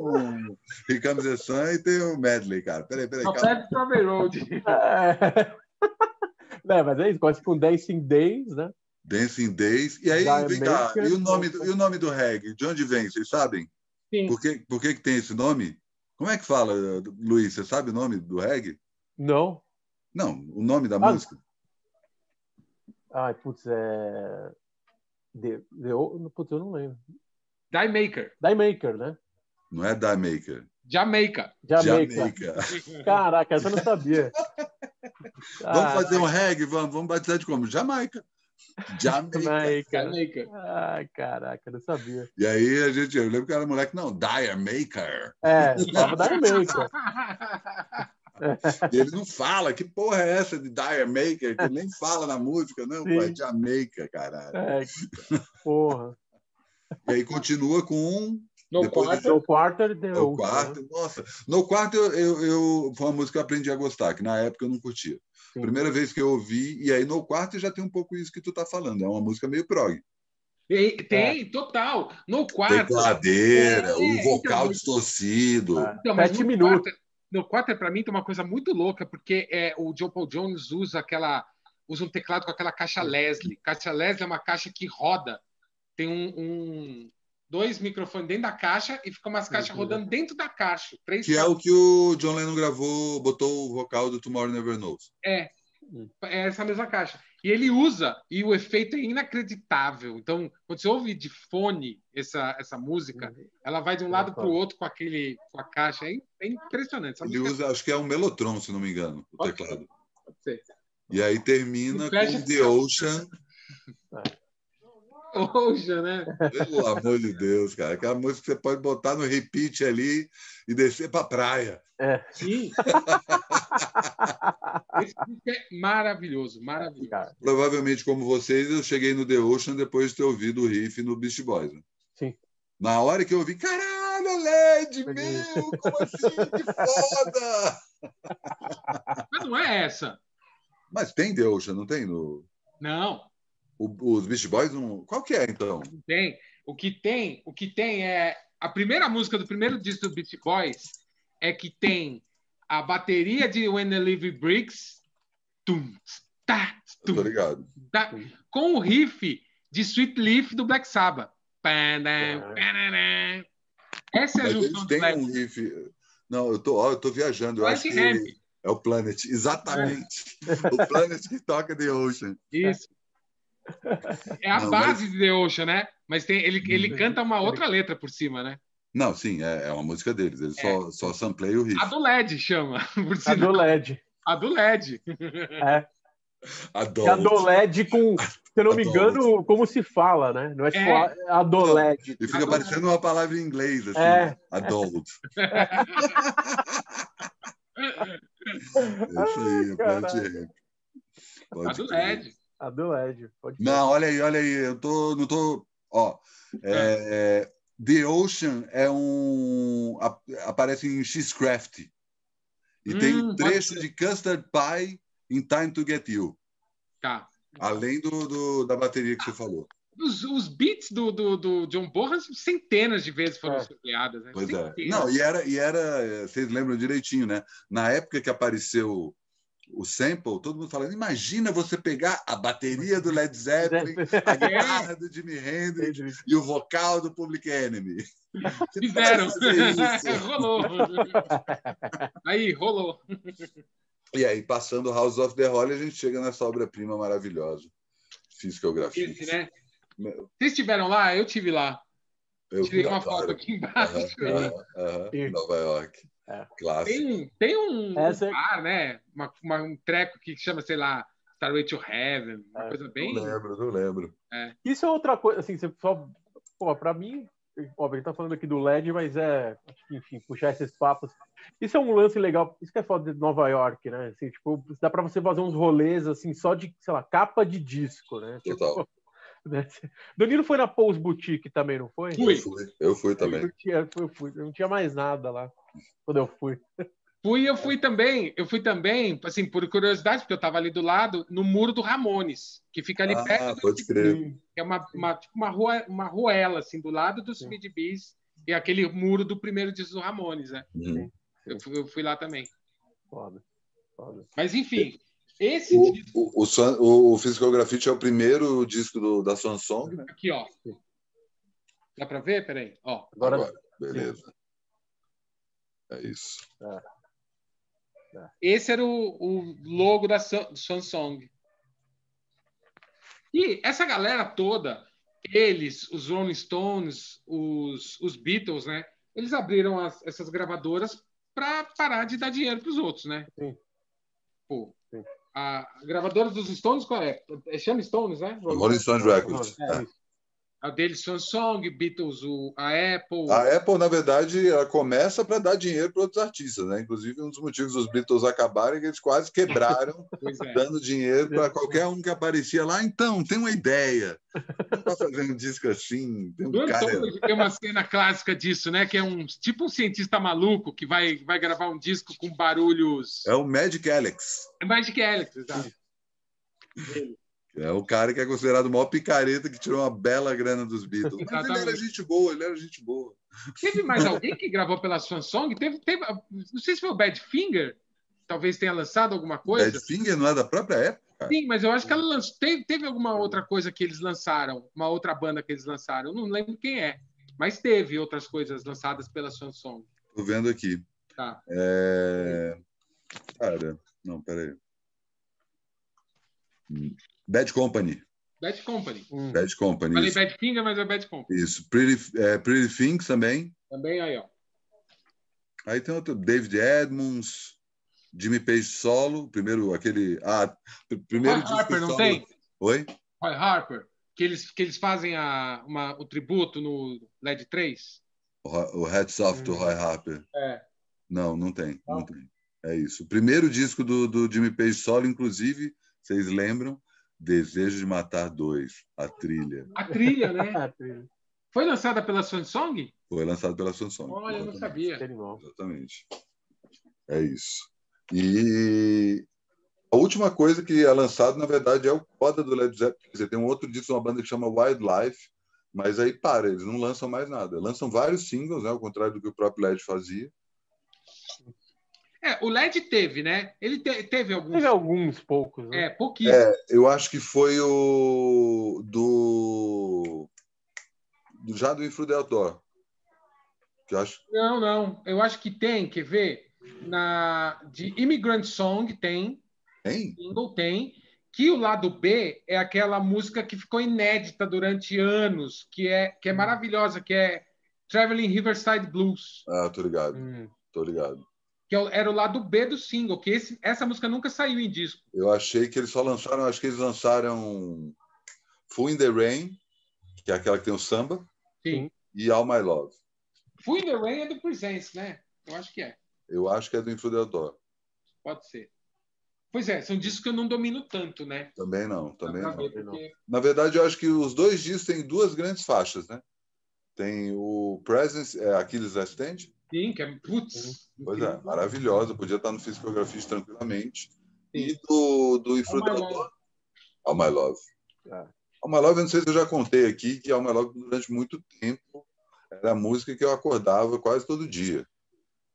Comes the Sun e tem o medley, cara. Peraí, peraí. Calma. Pro Abbey Road. É. é, mas é isso. Começa com Dancing Days, né? Dancing Days. E aí, vem cá. E o, nome, e o nome do reggae? De onde vem? Vocês sabem? Sim. Por que, por que, que tem esse nome? Como é que fala, Luiz? Você sabe o nome do reggae? Não. Não, o nome da ah. música. Ai, putz, é. De, de, putz, eu não lembro. Die Maker. Die Maker, né? Não é Die Maker. Jamaica. Jamaica. Jamaica. Caraca, essa eu não sabia. vamos fazer um reggae? Vamos, vamos batizar de como? Jamaica. Jamaica. Jamaica. Ai, caraca, não sabia. E aí a gente, eu lembro que era moleque, não, Dire Maker. É, tava Dire Maker. e ele não fala, que porra é essa de Dire Maker? Que nem fala na música, não, pô, é Jamaica, caralho. É, porra. E aí continua com um. No quarto, no quarto, no quarto, nossa. No quarto eu, eu, eu, foi uma música que eu aprendi a gostar, que na época eu não curtia. Sim. Primeira vez que eu ouvi, e aí no quarto já tem um pouco isso que tu tá falando, é uma música meio prog. Tem, é. total. No quarto. Tecladeira, é, o vocal então, distorcido. É. Então, Sete no minutos. Quarto, no quarto, para mim, tem uma coisa muito louca, porque é, o Joe Paul Jones usa aquela. usa um teclado com aquela caixa Leslie. Caixa Leslie é uma caixa que roda. Tem um, um dois microfones dentro da caixa e fica umas caixas rodando dentro da caixa. Três que caixas. é o que o John Lennon gravou, botou o vocal do Tomorrow Never Knows. É, é essa mesma caixa. E ele usa, e o efeito é inacreditável. Então, quando você ouve de fone essa, essa música, ela vai de um lado para o outro com, aquele, com a caixa. É, é impressionante. ele usa, acho que é um Melotron, se não me engano, o Pode teclado. Pode ser. E aí termina com The Ocean. Oja, né? Pelo amor de Deus, cara. Aquela música que você pode botar no repeat ali e descer para a praia. É. Sim. Esse disco é maravilhoso, maravilhoso. Provavelmente, como vocês, eu cheguei no The Ocean depois de ter ouvido o riff no Beast Boys. Né? Sim. Na hora que eu ouvi, caralho, LED, meu, como assim? Que foda! Mas não é essa. Mas tem The Ocean, não tem? No... Não. O, os Beast Boys não. Qual que é, então? Tem. O que tem, o que tem é. A primeira música do primeiro disco do Beast Boys é que tem a bateria de When the Live Bricks. Tum, tá, tum, Obrigado. Tá, com o riff de Sweet Leaf do Black Sabbath. Essa é a junção tem um riff. Não, eu tô, ó, eu tô viajando. Eu acho que é o Planet, exatamente. É. o Planet que toca The Ocean. Isso. É a não, base mas... de The Ocean, né? Mas tem, ele, ele canta uma outra letra por cima, né? Não, sim, é, é uma música deles. Ele é. só, só sampleia o riff. A do LED chama. a do LED. A do LED. É. Adoled. É Adoled com, se eu não me engano, como se fala, né? Não é tipo É. Adoled. E fica parecendo uma palavra em inglês, assim. É. né? Adult. É isso aí, Caralho. pode ir. A Pode do Adoled. Pode. Não, olha aí, olha aí. Eu tô, não tô. Ó, é, The Ocean é um. ap- aparece em X-Craft. E tem Hum, um pode trecho de Custard Pie in Time to Get You. Tá. Além do, do- da bateria que você falou. Os, os beats do, do, do John Bonham, centenas de vezes foram É. sampleadas, né? Pois é. Centenas. Não, e era, e era. Vocês lembram direitinho, né? Na época que apareceu o sample, todo mundo falando: imagina você pegar a bateria do Led Zeppelin, a guitarra do Jimi Hendrix e o vocal do Public Enemy. Você Fizeram. isso. rolou. Aí, rolou. E aí, passando House of the Holy, a gente chega nessa obra-prima maravilhosa. Physical Esse, né? Vocês estiveram lá? Eu tive lá. Eu Tirei uma foto aqui embaixo. Aham, aham. Nova York. É. Clássico. Tem, tem um, Essa é- um bar, né? Uma, uma- um treco que chama, sei lá, Starway to Heaven. Uma É, coisa Não bem. lembro, não lembro. Isso é outra coisa, assim, você só. Pô, pra mim, óbvio, a gente tá falando aqui do LED, mas é. acho que, Enfim, puxar esses papos. Isso é um lance legal. Isso que é foda de Nova York, né? Assim, tipo, dá pra você fazer uns rolês, assim, só de, sei lá, capa de disco, né? Total. né? Danilo foi na Pose Boutique também, não foi? Fui. Eu fui, eu fui Eu também. não tinha, eu fui, eu não tinha mais nada lá quando eu fui. Fui, eu fui também, eu fui também, assim, por curiosidade, porque eu estava ali do lado, no muro do Ramones, que fica ali Ah, perto do pode crer. É uma, uma, tipo uma, rua, uma ruela, assim, do lado do Speed Bees, e aquele muro do primeiro disco do Ramones, né? Uhum. Eu fui, eu fui lá também. Foda. Foda. Mas, enfim, esse O, disco o, o, o, Physical Graffiti é o primeiro disco do, da Samsung, né? aqui, ó. Dá para ver? Peraí, ó. Agora, Agora, beleza. É isso. Esse era o, o logo da Sa- Samsung. E essa galera toda, eles, os Rolling Stones, os, os Beatles, né? Eles abriram as- essas gravadoras para parar de dar dinheiro para os outros, né? Sim. Pô, Sim. A gravadora dos Stones, qual é? Chama Stones, né? Rolling Stones Records. É. A deles Samsung, Beatles, o, a Apple. A Apple, na verdade, ela começa para dar dinheiro para outros artistas, né? Inclusive, um dos motivos dos Beatles acabarem é que eles quase quebraram, é. dando dinheiro para qualquer um que aparecia lá. Então, tem uma ideia. Não está fazendo um disco assim. Tem um Do cara. Antônio tem uma cena clássica disso, né? Que é um tipo um cientista maluco que vai, vai gravar um disco com barulhos. É o Magic Alex. É Magic Alex, exato. É o cara que é considerado o maior picareta que tirou uma bela grana dos Beatles. Mas ele era Exatamente. gente boa, ele era gente boa. Teve mais alguém que gravou pela Samsung? Teve, teve, não sei se foi o Badfinger, talvez tenha lançado alguma coisa. Badfinger não é da própria época? Sim, mas eu acho que ela lançou. Teve, teve alguma outra coisa que eles lançaram, uma outra banda que eles lançaram. Eu não lembro quem é, mas teve outras coisas lançadas pela Samsung. Tô vendo aqui. Tá. É... Cara, não, peraí. Bad Company. Bad Company. Hum. Bad Company. Falei Isso. Badfinger, mas é Bad Company. isso. Pretty, é, Pretty Things também. Também aí, ó. Aí tem outro, David Edmonds, Jimmy Page solo, primeiro aquele, ah, pr- primeiro Roy disco Harper, não solo- tem? Oi? Roy Harper, que eles, que eles fazem a, uma, o tributo no LED 3. O, o Hats Off do Hum. Roy Harper. É. Não, não tem, não, Não? tem. É isso. O primeiro disco do, do Jimmy Page solo, inclusive, vocês lembram? Desejo de Matar Dois, a trilha. A trilha, né? Ah, trilha. Foi lançada pela Samsung? Foi lançado pela Samsung. Olha, eu não sabia. Exatamente. É isso. E a última coisa que é lançado, na verdade, é o foda do Led Zeppelin. Dizer, tem um outro disco, uma banda que chama Wildlife, mas aí para, eles não lançam mais nada. Lançam vários singles, né, ao contrário do que o próprio Led fazia. É, o LED teve, né? Ele te- teve alguns. Teve alguns poucos, né? É, pouquíssimo. É, eu acho que foi o do, do já do Infro Del Tor. Que eu acho Não, não. Eu acho que tem, quer ver? Na, de Immigrant Song tem, tem. single tem, que o lado B é aquela música que ficou inédita durante anos, que é, que é maravilhosa, que é Traveling Riverside Blues. Ah, tô ligado, Hum. tô ligado. Que é era o lado B do single, que esse, essa música nunca saiu em disco. Eu achei que eles só lançaram, acho que eles lançaram Full in the Rain, que é aquela que tem o samba, Sim. e All My Love. Full in the Rain é do Presence, né? Eu acho que é. Eu acho que é do Influenciador. Pode ser. Pois é, são discos que eu não domino tanto, né? Também não, também não. ver, porque- Na verdade, eu acho que os dois discos têm duas grandes faixas, né? Tem o Presence, é, Aquiles Last Stand, Sim, que é. Putz. pois é, maravilhosa, podia estar no Fiscografia tranquilamente. E Sim. do, do My Influenciador, All My Love. É. All My Love, eu não sei se eu já contei aqui, que All My Love, durante muito tempo, era a música que eu acordava quase todo dia.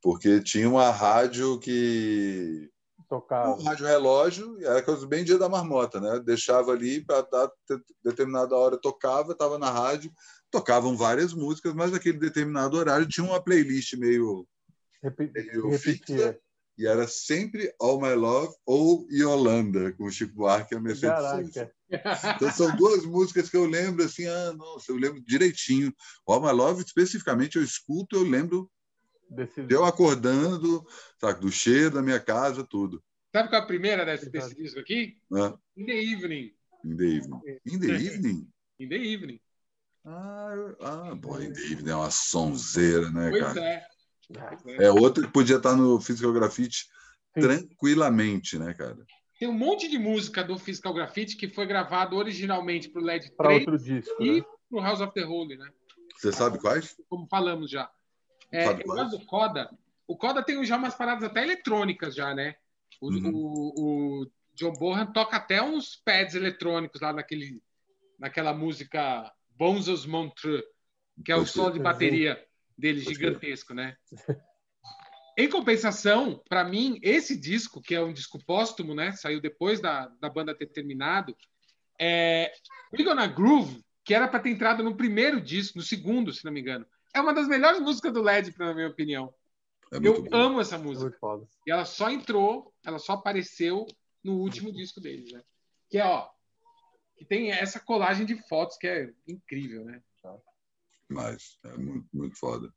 Porque tinha uma rádio que Tocava. um rádio relógio, era coisa bem dia da marmota, né? Deixava ali para determinada hora tocava, estava na rádio, tocavam várias músicas, mas naquele determinado horário tinha uma playlist meio, Repi- meio repetia. fixa e era sempre All My Love ou Yolanda com o Chico Buarque e a Mercedes. Caraca. Então são duas músicas que eu lembro assim, ah, nossa, eu lembro direitinho. All My Love especificamente eu escuto, eu lembro Desse... de eu acordando, sabe, do cheiro da minha casa, tudo. Sabe qual é a primeira desse, desse disco aqui? Né? In the Evening. In the evening. In the evening? In the Evening. Ah, ah In the evening é uma sonzeira, né, Pois cara? é. Pois é. É outra que podia estar no Physical Graffiti tranquilamente, né, cara? Tem um monte de música do Physical Graffiti que foi gravado originalmente para o LED Para 3 outro disco, e né? para o House of the Holy, né? Você sabe quais? Como falamos já. É, Sabe eu gosto do Coda. O Coda tem já umas paradas até eletrônicas já, né? O, Uhum. o- o John Bonham toca até uns pads eletrônicos lá naquele, naquela música Bonzos Montreux, que é o solo de bateria dele gigantesco, né? Em compensação, para mim, esse disco, que é um disco póstumo, né? Saiu depois da, da banda ter terminado, é We Gonna Groove, que era para ter entrado no primeiro disco, no segundo, se não me engano. É uma das melhores músicas do LED, na minha opinião. É Eu bom. amo essa É música. foda. E ela só entrou, ela só apareceu no último disco deles, né? Que é, ó, que tem essa colagem de fotos que é incrível, né? Mas é muito, muito foda.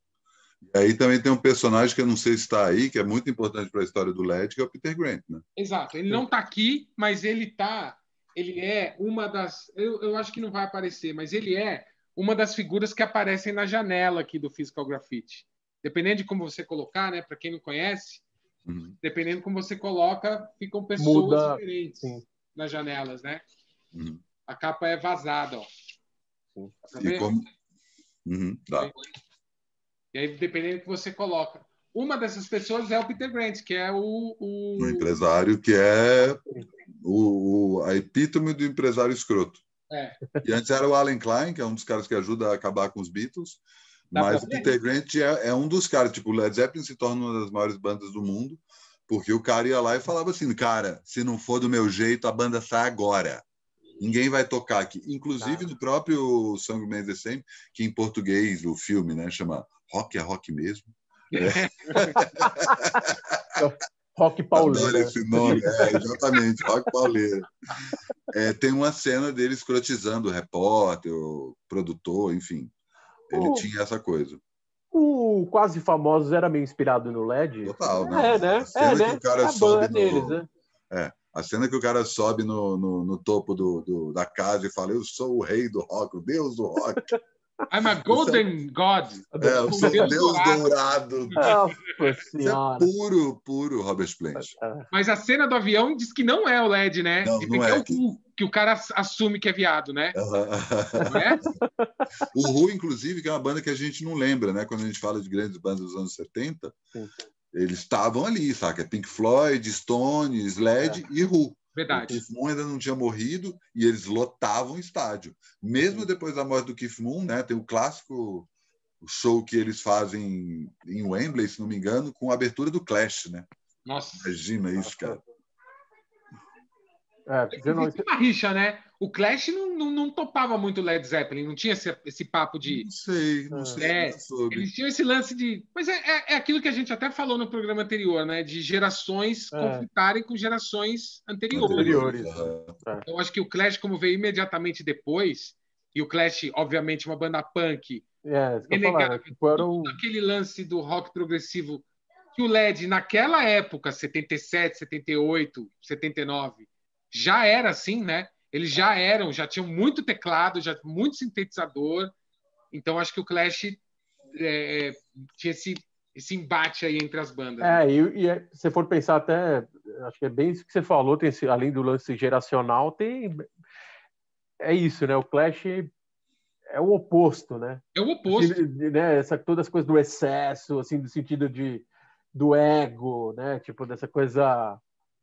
E aí também tem um personagem que eu não sei se está aí, que é muito importante para a história do LED, que é o Peter Grant, né? Exato. Ele não tá aqui, mas ele tá. Ele é uma das. Eu, eu acho que não vai aparecer, mas ele é uma das figuras que aparecem na janela aqui do Physical Graffiti. Dependendo de como você colocar, né? Para quem não conhece, Uhum. dependendo de como você coloca, ficam pessoas Muda, diferentes sim. nas janelas, né? Uhum. A capa é vazada, ó. Tá E como... Uhum. E aí, dependendo do que você coloca. Uma dessas pessoas é o Peter Grant, que é o. o... Um empresário que é o, o- a epítome do empresário escroto. É. E antes era o Alan Klein, que é um dos caras que ajuda a acabar com os Beatles. Dá Mas o Peter Grant é, é um dos caras. Tipo, o Led Zeppelin se torna uma das maiores bandas do mundo, porque o cara ia lá e falava assim: cara, se não for do meu jeito, a banda sai agora. Ninguém vai tocar aqui. Inclusive Tá. no próprio Song Man the Same, que em português, o filme, né, chama Rock é Rock mesmo. Rock Adoro Pauleira. esse nome, é, exatamente, Rock Pauleira. É, tem uma cena dele escrotizando o repórter, o produtor, enfim. Ele Oh. tinha essa coisa. O Quase Famosos era meio inspirado no LED? Total, né? É, né? A cena É, que né? o cara é sobe deles, no- né? A cena que o cara sobe no, no, no topo do, do- da casa e fala: Eu sou o rei do rock, o deus do rock. I'm a Golden God. É, eu sou o Deus deus dourado. dourado. Nossa é puro, puro Robert Plant. Mas a cena do avião diz que não é o LED, né? Não, não que é. é o Ru, que o cara ass- assume que é viado, né? Não é? o Ru, inclusive, que é uma banda que a gente não lembra, né? Quando a gente fala de grandes bandas dos anos 70, Sim. Eles estavam ali, saca? Pink Floyd, Stones, LED e Ru. O Verdade. Keith Moon ainda não tinha morrido e eles lotavam o estádio. Mesmo depois da morte do Keith Moon, né, tem o clássico show que eles fazem em Wembley, se não me engano, com a abertura do Clash, né? Nossa. Imagina isso, cara. É, porque não, Existe uma rixa, né? O Clash não, não, não topava muito o Led Zeppelin, não tinha esse, esse papo de. Não sei, não sei É, sobre. Eles tinham esse lance de. Mas é, é, é aquilo que a gente até falou no programa anterior, né? De gerações É. conflitarem com gerações anteriores. Anteriores. Aham. Eu acho que o Clash, como veio imediatamente depois, e o Clash, obviamente, uma banda punk, é, tipo, era um... aquele lance do rock progressivo que o LED, naquela época, 77, 78, 79, já era assim, né? Eles já eram, já tinham muito teclado, já muito sintetizador. Então, acho que o Clash é, tinha esse, esse embate aí entre as bandas. É, né? e, e é, se for pensar até, acho que é bem isso que você falou, tem esse, além do lance geracional, tem é isso, né? O Clash é o oposto, né? É o oposto. Né? Essa, todas as coisas do excesso, assim, do sentido de do ego, né? Tipo, dessa coisa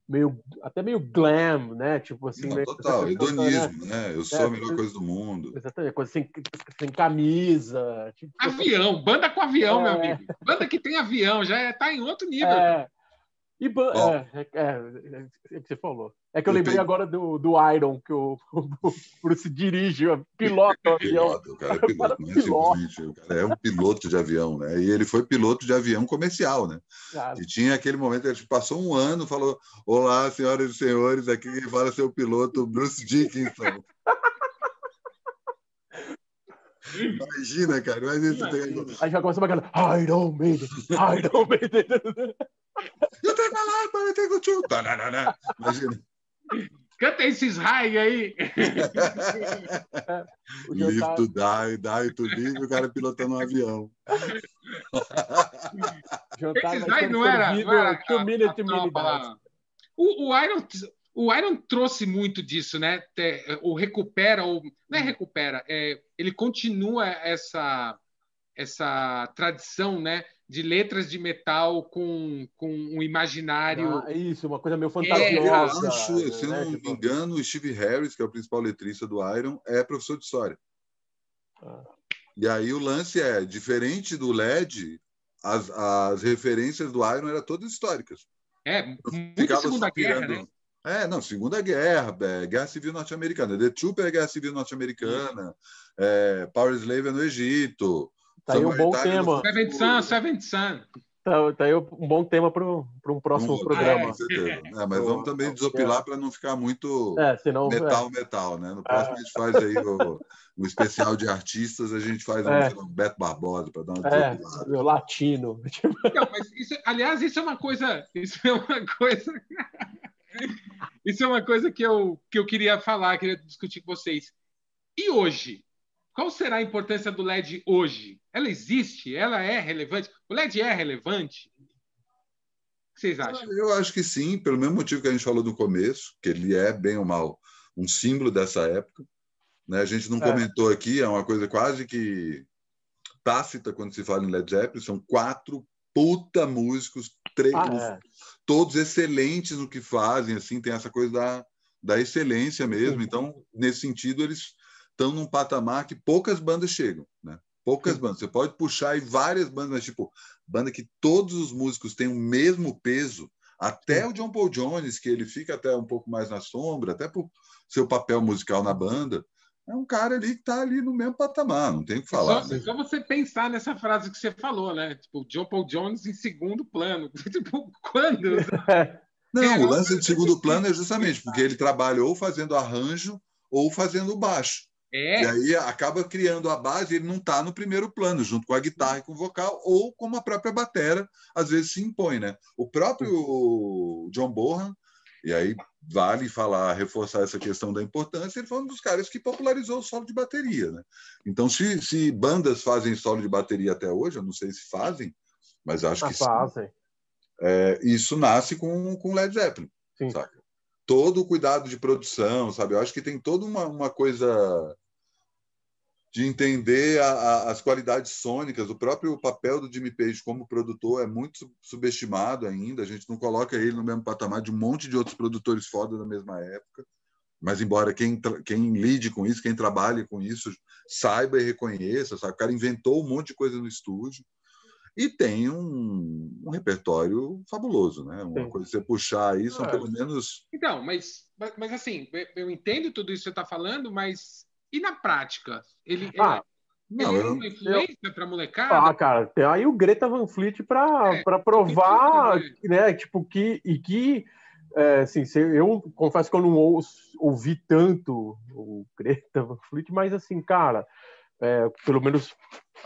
meio até meio glam, né? Tipo assim, Não, total, hedonismo, né? né? Eu sou é, a melhor coisa do mundo. Exatamente, coisa sem, sem camisa. Tipo... Avião, banda com avião, é... meu amigo. Banda que tem avião, já é, tá em outro nível. É, e é, é, é, é, que você falou. É que eu, lembrei agora do, do Iron, que o, o Bruce dirige, pilota o avião. Piloto, o cara é piloto, é simplesmente. O cara é um piloto de avião, né? E ele foi piloto de avião comercial, né? Claro. E tinha aquele momento, ele passou um ano, falou: Olá, senhoras e senhores, aqui quem fala é seu piloto, Bruce Dickinson. Imagina, cara, mas esse tem... Aí já começa uma cara, Iron Maiden, Iron Maiden. Eu tenho palavra, eu tenho tio. Imagina. Canta esses raios aí. live to die, die to live, o cara pilotando um avião. esses raios não era, não era a, minute, a, o, o, Iron, o Iron trouxe muito disso, né? O recupera, ou não é recupera, é, ele continua essa essa tradição, né? de letras de metal com, com um imaginário. Ah, isso, uma coisa meio fantasiosa. É, acho, se né? não me tipo engano, o Steve Harris, que é o principal letrista do Iron, é professor de história. Ah. E aí o lance é, diferente do LED, as, as referências do Iron eram todas históricas. É, muita Segunda Guerra, né? É, não, Segunda Guerra, é, Guerra Civil Norte-Americana. The Trooper é Guerra Civil Norte-Americana, é, Power Slave é no Egito, Tá aí um bom tema. Seven Sun, Seven Sun. Tá, tá aí um bom tema para um próximo programa. É, é, mas vamos também desopilar para não ficar muito é, senão, metal, metal, né? No próximo a gente faz aí o, o especial de artistas, a gente faz um, um Beto Barbosa para dar uma desopilada. É, latino. Não, mas isso, aliás, isso é uma coisa. Isso é uma coisa. Isso é uma coisa que eu, que eu queria falar, queria discutir com vocês. E hoje? Qual será a importância do LED hoje? Ela existe? Ela é relevante? O LED é relevante? O que vocês acham? Eu acho que sim, pelo mesmo motivo que a gente falou no começo, que ele é, bem ou mal, um símbolo dessa época. Né? A gente não é. comentou aqui, é uma coisa quase que tácita quando se fala em Led Zeppelin, são quatro puta músicos, três, ah, é. todos excelentes no que fazem, assim, tem essa coisa da, da excelência mesmo. Então, nesse sentido, eles estão num patamar que poucas bandas chegam, né? Poucas Sim. bandas. Você pode puxar aí várias bandas, mas, tipo, banda que todos os músicos têm o mesmo peso, até Sim. o John Paul Jones, que ele fica até um pouco mais na sombra, até por seu papel musical na banda, é um cara ali que está ali no mesmo patamar, não tem o que falar. Só, né? só, você pensar nessa frase que você falou, né? Tipo, John Paul Jones em segundo plano. tipo, quando? Não, é, o lance de segundo plano é justamente porque ele trabalha ou fazendo arranjo ou fazendo baixo. É. E aí acaba criando a base, ele não está no primeiro plano, junto com a guitarra e com o vocal, ou como a própria batera, às vezes se impõe, né? O próprio John Bohan, e aí vale falar, reforçar essa questão da importância, ele foi um dos caras que popularizou o solo de bateria, né? Então, se, se bandas fazem solo de bateria até hoje, eu não sei se fazem, mas acho ah, que fazem. É, isso nasce com, com Led Zeppelin, sim. sabe? Todo o cuidado de produção, sabe? Eu acho que tem toda uma, uma coisa de entender a, a, as qualidades sônicas. O próprio papel do Jimmy Page como produtor é muito subestimado ainda. A gente não coloca ele no mesmo patamar de um monte de outros produtores foda da mesma época. Mas, embora quem, quem lide com isso, quem trabalhe com isso, saiba e reconheça, sabe? O cara inventou um monte de coisa no estúdio e tem um, um repertório fabuloso, né? Uma Sim. coisa você puxar aí são ah, pelo menos. Então, mas, mas assim, eu entendo tudo isso que você está falando, mas e na prática? Ele, ah, ele, não, ele é uma influência para molecada? Ah, cara, tem aí o Greta Van Fleet para é, provar, né? Tipo, que. E que é, assim, eu confesso que eu não ouço, ouvi tanto o Greta Van Fleet, mas assim, cara, é, pelo menos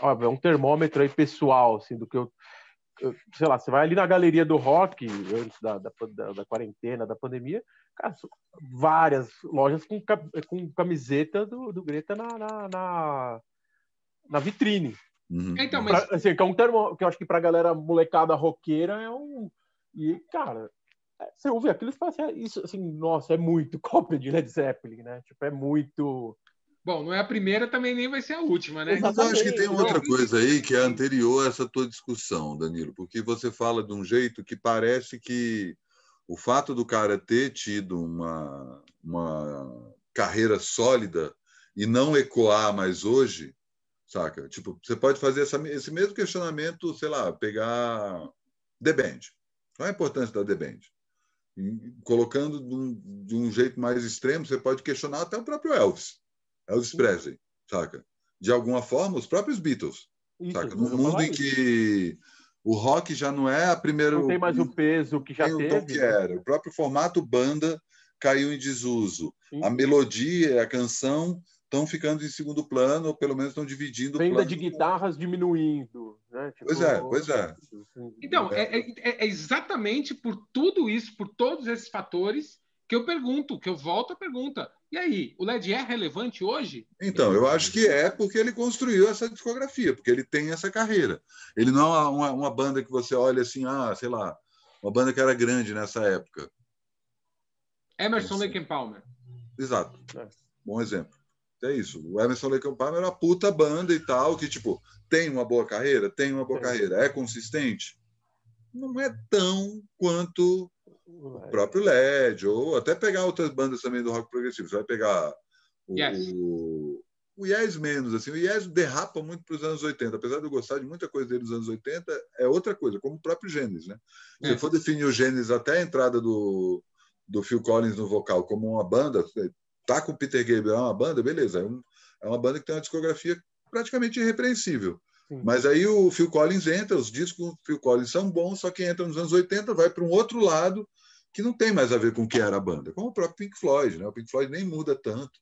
ó, é um termômetro aí pessoal, assim, do que eu, sei lá, você vai ali na galeria do rock, antes da, da, da, da quarentena, da pandemia, cara, várias lojas com, com camiseta do, do Greta na, na, na, na vitrine. Uhum. Então, mas... pra, assim, que é um termo que eu acho que pra galera molecada roqueira é um. E, cara, é, você ouve aquilo e fala assim, ah, isso, assim, nossa, é muito cópia de Led Zeppelin, né? Tipo, é muito. Bom, não é a primeira, também nem vai ser a última, né? Mas eu acho que tem outra coisa aí que é anterior a essa tua discussão, Danilo, porque você fala de um jeito que parece que o fato do cara ter tido uma, uma carreira sólida e não ecoar mais hoje, saca? Tipo, você pode fazer essa, esse mesmo questionamento, sei lá, pegar The Band. Qual é a importância da The Band? E, colocando de um, de um jeito mais extremo, você pode questionar até o próprio Elvis. Elvis Presley, saca? De alguma forma, os próprios Beatles, isso, saca? Num mundo em que o rock já não é a primeira. Não tem mais o peso que já tem teve. O que era. O próprio formato banda caiu em desuso. Sim. A melodia, a canção estão ficando em segundo plano, ou pelo menos estão dividindo. Venda de guitarras diminuindo. Né? Tipo, pois é, pois é. Então, é, é, é exatamente por tudo isso, por todos esses fatores, que eu pergunto, que eu volto a pergunta. E aí, o LED é relevante hoje? Então, eu acho que é porque ele construiu essa discografia, porque ele tem essa carreira. Ele não é uma, uma banda que você olha assim, ah, sei lá, uma banda que era grande nessa época. Emerson Lake and Palmer. Exato. É. Bom exemplo. É isso. O Emerson Lake and Palmer é uma puta banda e tal, que, tipo, tem uma boa carreira, tem uma boa é. carreira, é consistente. Não é tão quanto o próprio LED, ou até pegar outras bandas também do rock progressivo. Você vai pegar o, yes. o, o Yes menos. Assim, o Yes derrapa muito para os anos 80. Apesar de eu gostar de muita coisa dele nos anos 80, é outra coisa, como o próprio Gênesis. Né? Se é. for definir o Gênesis até a entrada do, do Phil Collins no vocal como uma banda, tá com o Peter Gabriel, é uma banda, beleza. É, um, é uma banda que tem uma discografia praticamente irrepreensível. Mas aí o Phil Collins entra, os discos do Phil Collins são bons, só que entra nos anos 80, vai para um outro lado que não tem mais a ver com o que era a banda, como o próprio Pink Floyd, né? O Pink Floyd nem muda tanto,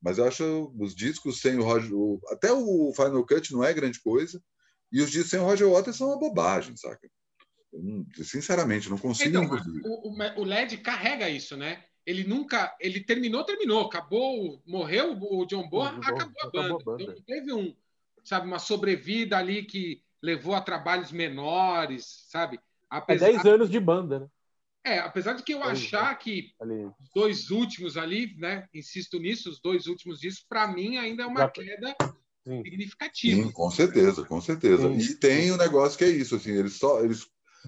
mas eu acho os discos sem o Roger, o, até o Final Cut não é grande coisa, e os discos sem o Roger Waters são uma bobagem, saca? Eu, sinceramente, não consigo. Então, o, o, LED carrega isso, né? Ele nunca, ele terminou, terminou, acabou, morreu o John Bonham, acabou, a banda. Acabou a banda. Então, teve um, sabe, uma sobrevida ali que levou a trabalhos menores, sabe? Apesar... É 10 anos de banda, né? É, apesar de que eu achar que os dois últimos ali, né? Insisto nisso, os dois últimos discos, para mim ainda é uma Já... queda Sim. significativa. Sim, com certeza, com certeza. Sim. E tem um negócio que é isso, assim, eles só eles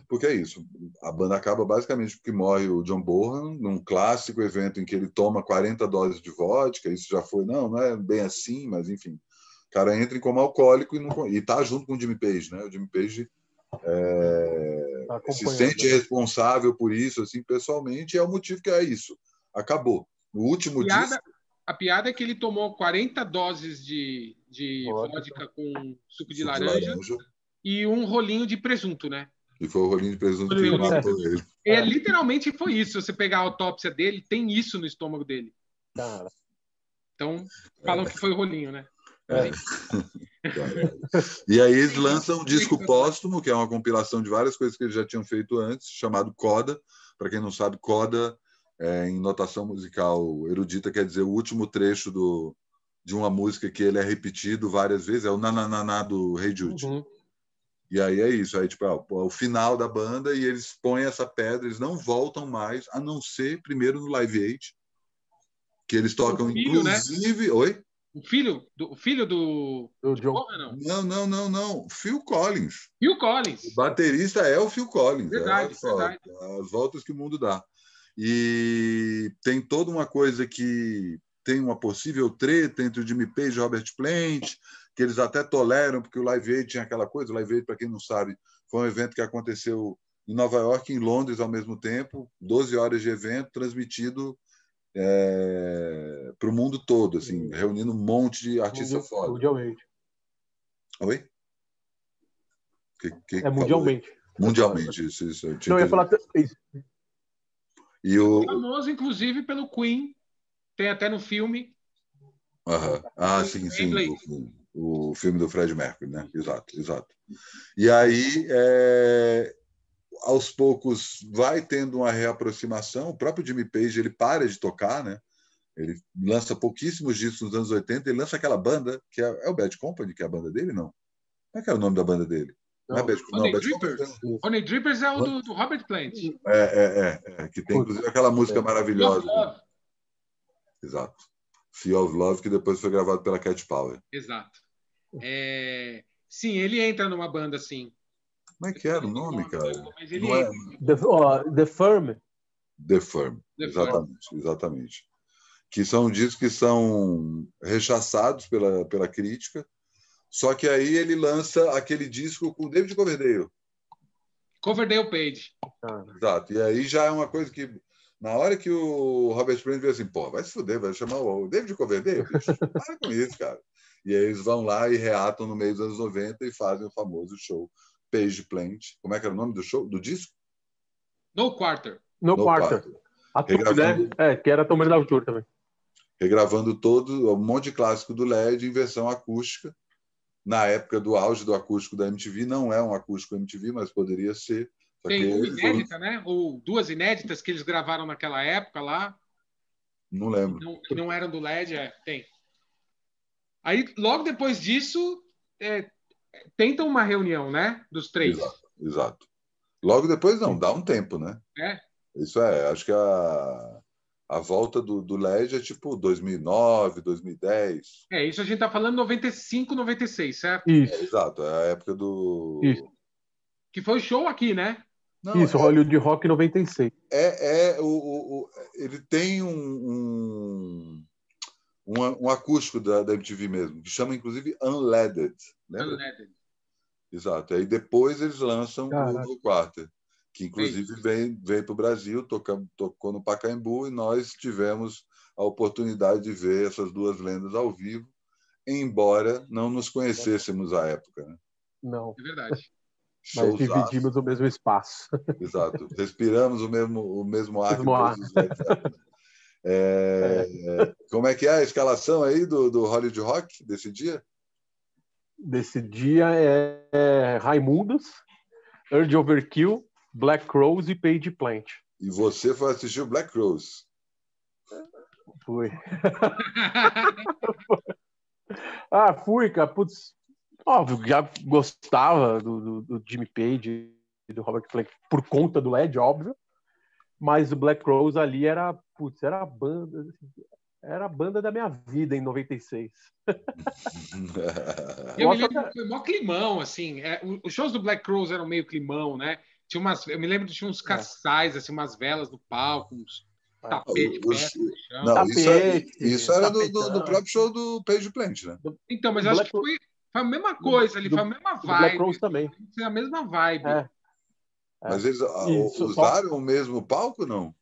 porque é isso, a banda acaba basicamente porque morre o John Bonham num clássico evento em que ele toma 40 doses de vodka, isso já foi, não, não é bem assim, mas enfim. O cara entra como alcoólico e, não, e tá junto com o Jimmy Page, né? O Jimmy Page é, se sente responsável por isso, assim, pessoalmente, é o motivo que é isso. Acabou. No último a piada, disco... A piada é que ele tomou 40 doses de, de vodka com suco de, suco laranja, de laranja, e um rolinho de presunto, né? E foi o rolinho de presunto que matou ele. É, literalmente foi isso. Se você pegar a autópsia dele, tem isso no estômago dele. Cara. Então, falam é. que foi o rolinho, né? É. e aí eles lançam um disco póstumo, que é uma compilação de várias coisas que eles já tinham feito antes, chamado Coda. Para quem não sabe, Coda, é, em notação musical erudita, quer dizer o último trecho do, de uma música que ele é repetido várias vezes, é o Nanananá do Rei hey Jude. Uhum. E aí é isso, aí tipo, é o é final da banda e eles põem essa pedra, eles não voltam mais, a não ser primeiro no Live Aid, que eles tocam filho, né? inclusive... Né? Oi? O filho do, o filho do, do John. não? não, não, não, não. Phil Collins. Phil Collins. O baterista é o Phil Collins. Verdade, é verdade. As voltas que o mundo dá. E tem toda uma coisa que tem uma possível treta entre o Jimmy Page e o Robert Plant, que eles até toleram, porque o Live Aid tinha aquela coisa. O Live Aid, para quem não sabe, foi um evento que aconteceu em Nova York e em Londres ao mesmo tempo, 12 horas de evento transmitido é, para o mundo todo, assim, reunindo um monte de artistas fora. Mundialmente. Oi? Que, que é mundialmente. Mundialmente, isso. isso Não, eu ia falar isso. E o... famoso, inclusive, pelo Queen. Tem até no filme. Aham. Ah, sim, sim. o filme do Fred Mercury, né? Exato, exato. E aí, é, aos poucos, vai tendo uma reaproximação. O próprio Jimmy Page ele para de tocar, né? Ele lança pouquíssimos discos nos anos 80. Ele lança aquela banda que é, é o Bad Company, que é a banda dele, não? Como é que é o nome da banda dele? Não, não é Bad, Honey não, Drippers. Company, Honey Drippers é o do, do Robert Plant. É, é, é, é, que tem inclusive aquela música maravilhosa. Exato. Sea of Love, que depois foi gravado pela Cat Power. Exato. É... Sim, ele entra numa banda assim. Como é que era o nome, cara? Ele... É... The, oh, The Firm. The Firm, The exatamente, Firm. exatamente. Que são discos que são rechaçados pela, pela crítica, só que aí ele lança aquele disco com o David Coverdale. Coverdale Page. Ah. Exato. E aí já é uma coisa que na hora que o Robert Plant vê assim, pô, vai se fuder, vai chamar o David Coverdale, bicho. Para com isso, cara. E aí eles vão lá e reatam no meio dos anos 90 e fazem o famoso show Page Plant. Como é que era o nome do show, do disco? No Quarter. No, no Quarter. quarter. A Regravando... né? É, que era Tomar da Tour também. Regravando todo um monte de clássico do LED em versão acústica. Na época do auge do acústico da MTV, não é um acústico MTV, mas poderia ser tem uma inédita, né? Ou duas inéditas que eles gravaram naquela época lá. Não lembro. Não, não eram do LED, é, tem. Aí, logo depois disso, é, tentam uma reunião, né? Dos três. Exato, exato. Logo depois, não, dá um tempo, né? É. Isso é, acho que a, a volta do, do LED é tipo 2009, 2010. É, isso a gente tá falando 95, 96, certo? Isso. É, exato, é a época do. Isso. Que foi show aqui, né? Não, Isso, é, Hollywood Rock 96. É, é o, o, o ele tem um, um, um, um acústico da, da, MTV mesmo, que chama inclusive Unleaded. Lembra? Unleaded. Exato. Aí depois eles lançam Caraca. o, o Quarter, que inclusive Sim. vem, vem para o Brasil, toca, tocou no Pacaembu e nós tivemos a oportunidade de ver essas duas lendas ao vivo, embora não nos conhecêssemos à época. Né? Não. É verdade. Mas dividimos o mesmo espaço. Exato. Respiramos o mesmo, o mesmo ar. Mesmo ar. É, é. Como é que é a escalação aí do, do Hollywood Rock desse dia? Desse dia é, é Raimundos, Urge Overkill, Black Rose e Page Plant. E você foi assistir o Black Rose? Fui. ah, fui, cara. Putz, Óbvio, já gostava do, do, do Jimmy Page e do Robert Plant por conta do LED, óbvio. Mas o Black Rose ali era, putz, era a banda, era a banda da minha vida em 96. eu me lembro que foi mó climão, assim. É, os shows do Black Rose eram meio climão, né? Tinha umas, eu me lembro de tinha uns é. caçais, assim, umas velas no palco, uns é. tapete os, não, tapete, isso, era, isso era do, do, do, próprio show do Page Plant, né? Então, mas acho que foi, foi a mesma coisa, ele foi a mesma vibe. Black Rose também. Foi a mesma vibe. É. É. Mas eles Isso, usaram só... o mesmo palco não?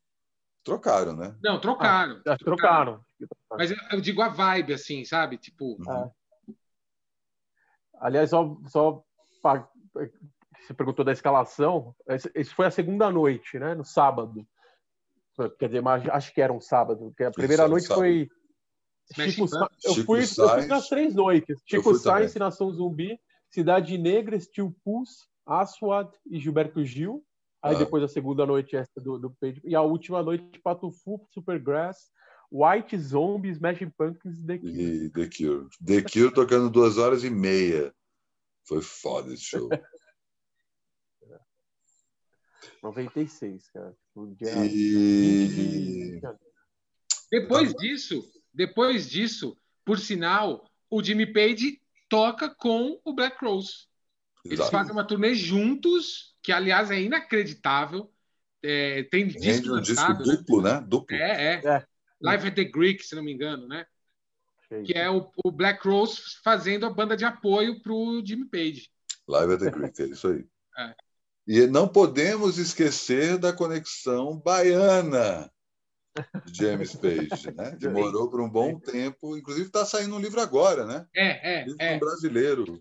Trocaram, né? Não, trocaram. Ah, trocaram. Mas eu digo a vibe, assim, sabe? Tipo. É. Aliás, só, só você perguntou da escalação. Esse foi a segunda noite, né? No sábado. Quer dizer, acho que era um sábado. Porque a primeira Isso, noite foi Chico, eu, fui, eu fui nas três noites. Chico Sainz, Nação Zumbi, Cidade Negra, Steel Pulse, Aswad e Gilberto Gil. Aí ah. depois a segunda noite essa do, do Page. E a última noite, Pato Fu, Supergrass, White Zombies, Smashing Pumpkins The Cure. E The Cure. The Cure tocando duas horas e meia. Foi foda esse show. 96, cara. e... Depois disso, depois disso, por sinal, o Jimmy Page toca com o Black Rose. Eles Exato. fazem uma turnê juntos, que aliás é inacreditável. É, tem disco, um disco duplo, né? Duplo. É, é, é. Live at the Greek, se não me engano, né? Que é o, o, Black Rose fazendo a banda de apoio para o Jimmy Page. Live at the Greek, é isso aí. É. E não podemos esquecer da conexão baiana de James Page, né? Demorou por um bom tempo. Inclusive está saindo um livro agora, né? É, é. Livro é. Um brasileiro.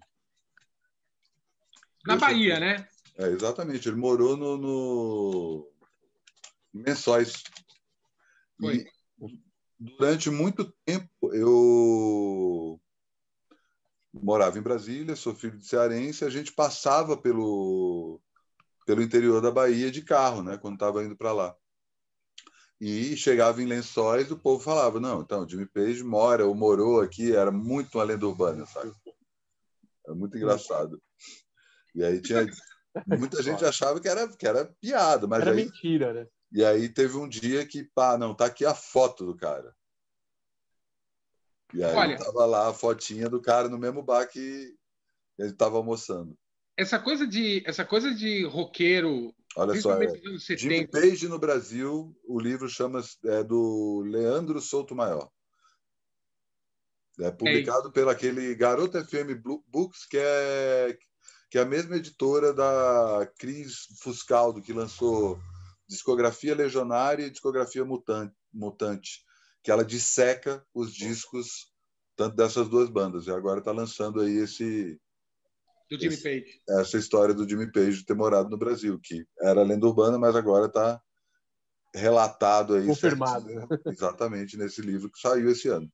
Na Bahia, né? É, exatamente. Ele morou no, no... Foi. E durante muito tempo eu morava em Brasília, sou filho de cearense, a gente passava pelo, pelo interior da Bahia de carro, né, quando estava indo para lá. E chegava em Lençóis, o povo falava: não, então, Jimmy Page mora ou morou aqui, era muito uma lenda urbana, sabe? Era muito engraçado. E aí tinha. Muita gente achava que era, que era piada, mas. Era aí, mentira, né? E aí teve um dia que, pá, não, tá aqui a foto do cara. E aí Olha. tava lá a fotinha do cara no mesmo bar que ele tava almoçando. Essa coisa de, essa coisa de roqueiro, Olha só, é, Jimmy 70, Page no Brasil, o livro chama é do Leandro Souto Maior. É publicado pela aquele Garoto FM Books, que é que é a mesma editora da Cris Fuscaldo, que lançou Discografia Legionária e Discografia Mutan- Mutante, que ela disseca os discos tanto dessas duas bandas. E agora está lançando aí esse do Jimmy Page. essa história do Jimmy Page ter morado no Brasil, que era lenda urbana, mas agora está relatado aí. Confirmado. certinho, Exatamente, nesse livro que saiu esse ano.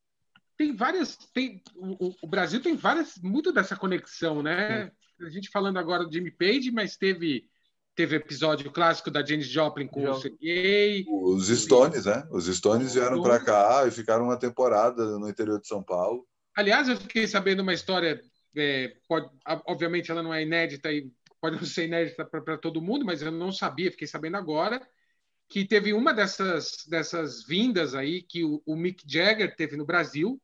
Tem várias, tem o, o- Brasil tem várias muito dessa conexão, né? A gente falando agora do Jimmy Page, mas teve teve episódio clássico da Janis Joplin com o. Sergei. Os Stones, né? Os Stones vieram para cá e ficaram uma temporada no interior de São Paulo. Aliás, eu fiquei sabendo uma história, é, pode, obviamente ela não é inédita e pode não ser inédita para todo mundo, mas eu não sabia, fiquei sabendo agora que teve uma dessas dessas vindas aí que o, o Mick Jagger teve no Brasil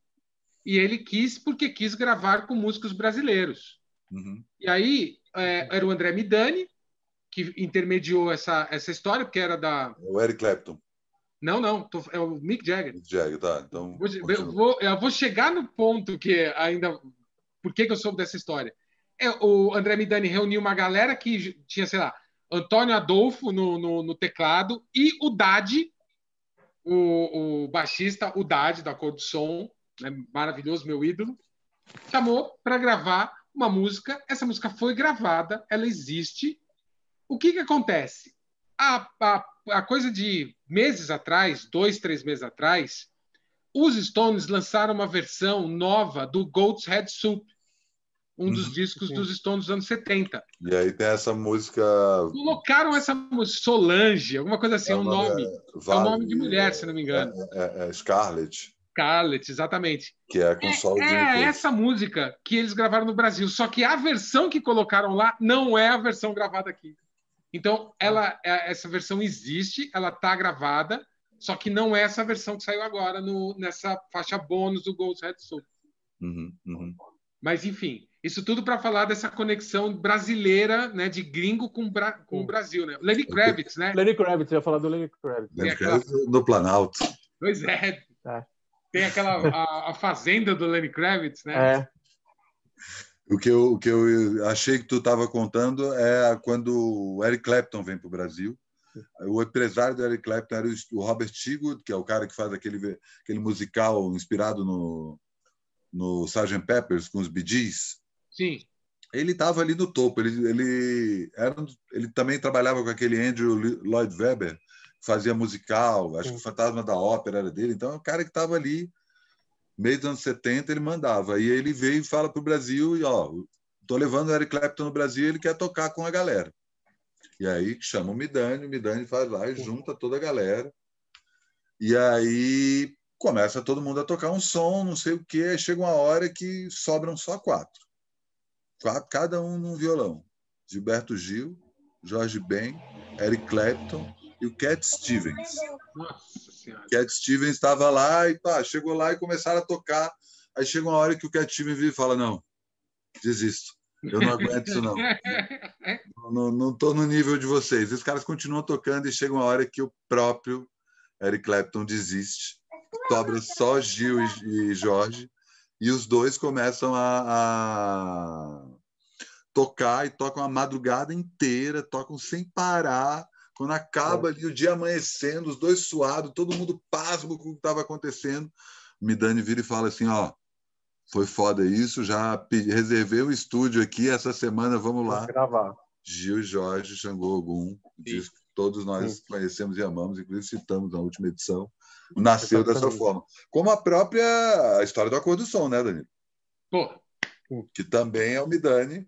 e ele quis porque quis gravar com músicos brasileiros. Uhum. E aí é, era o André Midani que intermediou essa essa história porque era da O Eric Clapton, não não tô- é o Mick Jagger Mick Jagger, tá? Então, Vou- eu, vou, eu vou chegar no ponto que ainda. Por que, que eu soube dessa história? É, o André Midani reuniu uma galera que tinha, sei lá, Antônio Adolfo no, no, no teclado e o Dade, o, o baixista, o Dade, da Cor do Som, né, maravilhoso, meu ídolo, chamou para gravar uma música. Essa música foi gravada, ela existe. O que, que acontece? A, a, a coisa de meses atrás, dois, três meses atrás, os Stones lançaram uma versão nova do Goat's Head Soup, um dos Uhum, discos sim. dos Stones dos anos 70. E aí tem essa música. Colocaram essa música, Solange, alguma coisa assim, é um nome. É um Vale, nome de mulher, se não me engano. É, é- é Scarlett, Scarlett, exatamente. que é com Jimmy É essa música que eles gravaram no Brasil, só que a versão que colocaram lá não é a versão gravada aqui. Então, ela, é- essa versão existe, ela está gravada, só que não é essa versão que saiu agora no, nessa faixa bônus do Ghost Head Soul. Uhum, uhum. Mas, enfim, isso tudo para falar dessa conexão brasileira, né, de gringo com, bra com o Brasil, né? Lenny Kravitz, né? Lenny Kravitz, eu ia falar do Lenny Kravitz. Lenny aquela- Kravitz no Planalto. Pois é. É. Tem aquela a, a fazenda do Lenny Kravitz, né? É, O que eu, o que eu achei que tu estava contando é quando o Eric Clapton vem para o Brasil. O empresário do Eric Clapton era o Robert Stigwood, que é o cara que faz aquele, aquele musical inspirado no, no Sgt. Peppers com os Bee Gees. Sim. Ele estava ali no topo. Ele, ele, era, ele também trabalhava com aquele Andrew Lloyd Webber, que fazia musical. Acho que o Fantasma da Ópera era dele. Então, é o cara que estava ali, meio dos anos 70, ele mandava. E ele veio e fala para o Brasil: e ó, tô levando o Eric Clapton no Brasil ele quer tocar com a galera. E aí chama o Midani, o Midani faz lá e junta toda a galera. E aí começa todo mundo a tocar um som, não sei o quê. Chega uma hora que sobram só quatro. Quatro, cada um num violão. Gilberto Gil, Jorge Ben, Eric Clapton e o Cat Stevens. Senhora. Cat Stevens estava lá e pá, chegou lá e começaram a tocar. Aí chega uma hora que o Cat Stevens vira e fala: Não, desisto. Eu não aguento isso, não. Não, não tô no nível de vocês. Os caras continuam tocando e chega uma hora que o próprio Eric Clapton desiste. Sobra só Gil e, e Jorge. E os dois começam a, a tocar e tocam a madrugada inteira, tocam sem parar. Quando acaba ali o dia amanhecendo, os dois suados, todo mundo pasmo com o que estava acontecendo. O Midani vira e fala assim: Ó, foi foda isso, já pedi- reservei um estúdio aqui, essa semana vamos lá. gravar. Gil Jorge, Xangô Ogum, disco que todos nós Sim. conhecemos e amamos, inclusive citamos na última edição, nasceu dessa forma. Como a própria história do Acordo do Som, né, Danilo? Pô, que também é o Midani.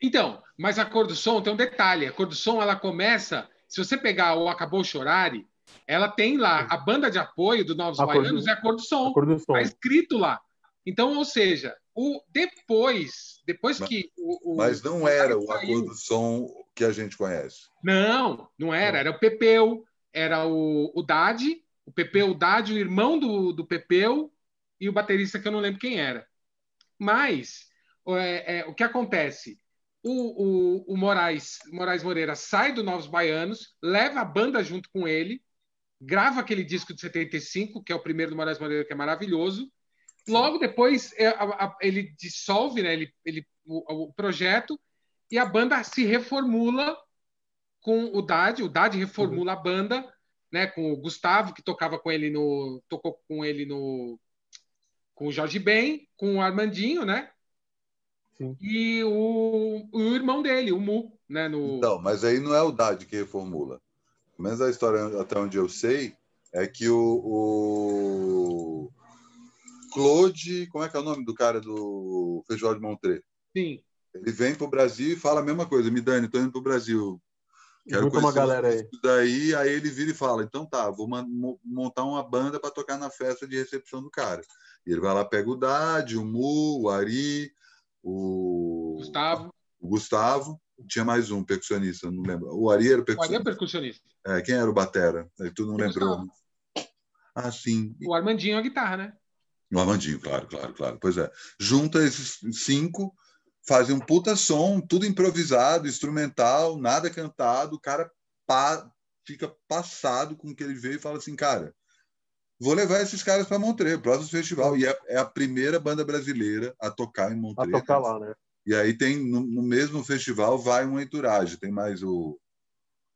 Então, mas a cor do som tem um detalhe. A cor do som ela começa. Se você pegar o Acabou Chorare, ela tem lá a banda de apoio do Novos A Baianos do- é a cor do som. A cor do som. Tá escrito lá. Então, ou seja, o depois, depois Mas- que o, o- Mas não era o saiu- acordo do som que a gente conhece. Não, não era. Era o Pepeu, era o, o Dade, o Pepeu, o Dade, o irmão do, do Pepeu e o baterista que eu não lembro quem era. Mas é, é, o que acontece? O, o, o Moraes, Moraes Moreira sai do Novos Baianos, leva a banda junto com ele, grava aquele disco de 75, que é o primeiro do Moraes Moreira, que é maravilhoso. Logo depois é, ele dissolve né, ele, ele, o, o projeto e a banda se reformula com o Dade, o Dade reformula a banda, né, com o Gustavo que tocava com ele no tocou com ele no com o Jorge Ben, com o Armandinho, né? Sim. E o, o irmão dele, o Mu, né, no Então, mas aí não é o Dade que reformula. Pelo menos a história, até onde eu sei, é que o, o Claude, como é que é o nome do cara do Festival de Montreux? sim, Ele vem para o Brasil e fala a mesma coisa. Me Dani, estou indo para o Brasil. Quero Junta uma galera aí. Daí, aí ele vira e fala: então tá, vou montar uma banda para tocar na festa de recepção do cara. E ele vai lá, pega o Dade, o Mu, o Ari, o Gustavo, o Gustavo. Tinha mais um percussionista, não lembro. O Ari era o o Ari é percussionista. percussionista. É, quem era o Batera? Aí tu não lembrou. Gustavo. Ah, sim. O Armandinho é a guitarra, né? O Armandinho, claro, claro, claro. Pois é. Junta esses cinco, fazem um puta som, tudo improvisado, instrumental, nada cantado. O cara pa- fica passado com o que ele vê e fala assim, cara, vou levar esses caras para Montreux, próximo festival. E é, é a primeira banda brasileira a tocar em A Montreux. tocar lá, né? E aí tem, no, no mesmo festival, vai um entourage. Tem mais o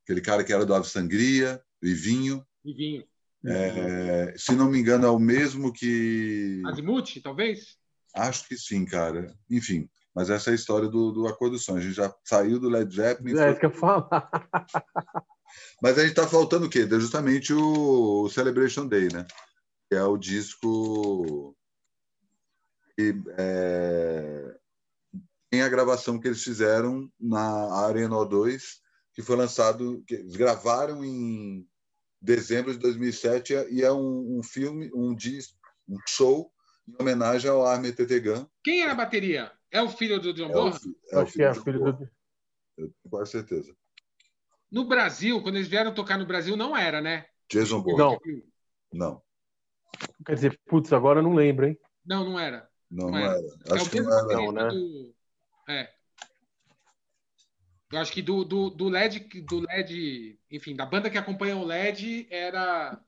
aquele cara que era do Ave Sangria, o Ivinho. E vinho. É, se não me engano, é o mesmo que. Azimuth, talvez? Acho que sim, cara. Enfim, mas essa é a história do, do Acordo do Som. A gente já saiu do Led Zeppelin. É isso que eu ia falar. Mas a gente está faltando o quê? Justamente o Celebration Day, né? Que é o disco. que, é, Tem a gravação que eles fizeram na Arena O2, que foi lançado. Que eles gravaram em dezembro de 2007 e é um, um filme, um disco, um show em homenagem ao Armin Tetegan. Quem é a bateria? É o filho do John É o, fi- é o Acho que é filho filho do... do. Eu tenho quase certeza. No Brasil, quando eles vieram tocar no Brasil, não era, né? Jason Bourne. Não. Não, Quer dizer, putz, agora eu não lembro, hein? Não, não era. não, Não não era. era. é Acho o que mesmo não era. não, né? do... É. Eu acho que do, do, do LED, do LED, enfim, da banda que acompanha o LED era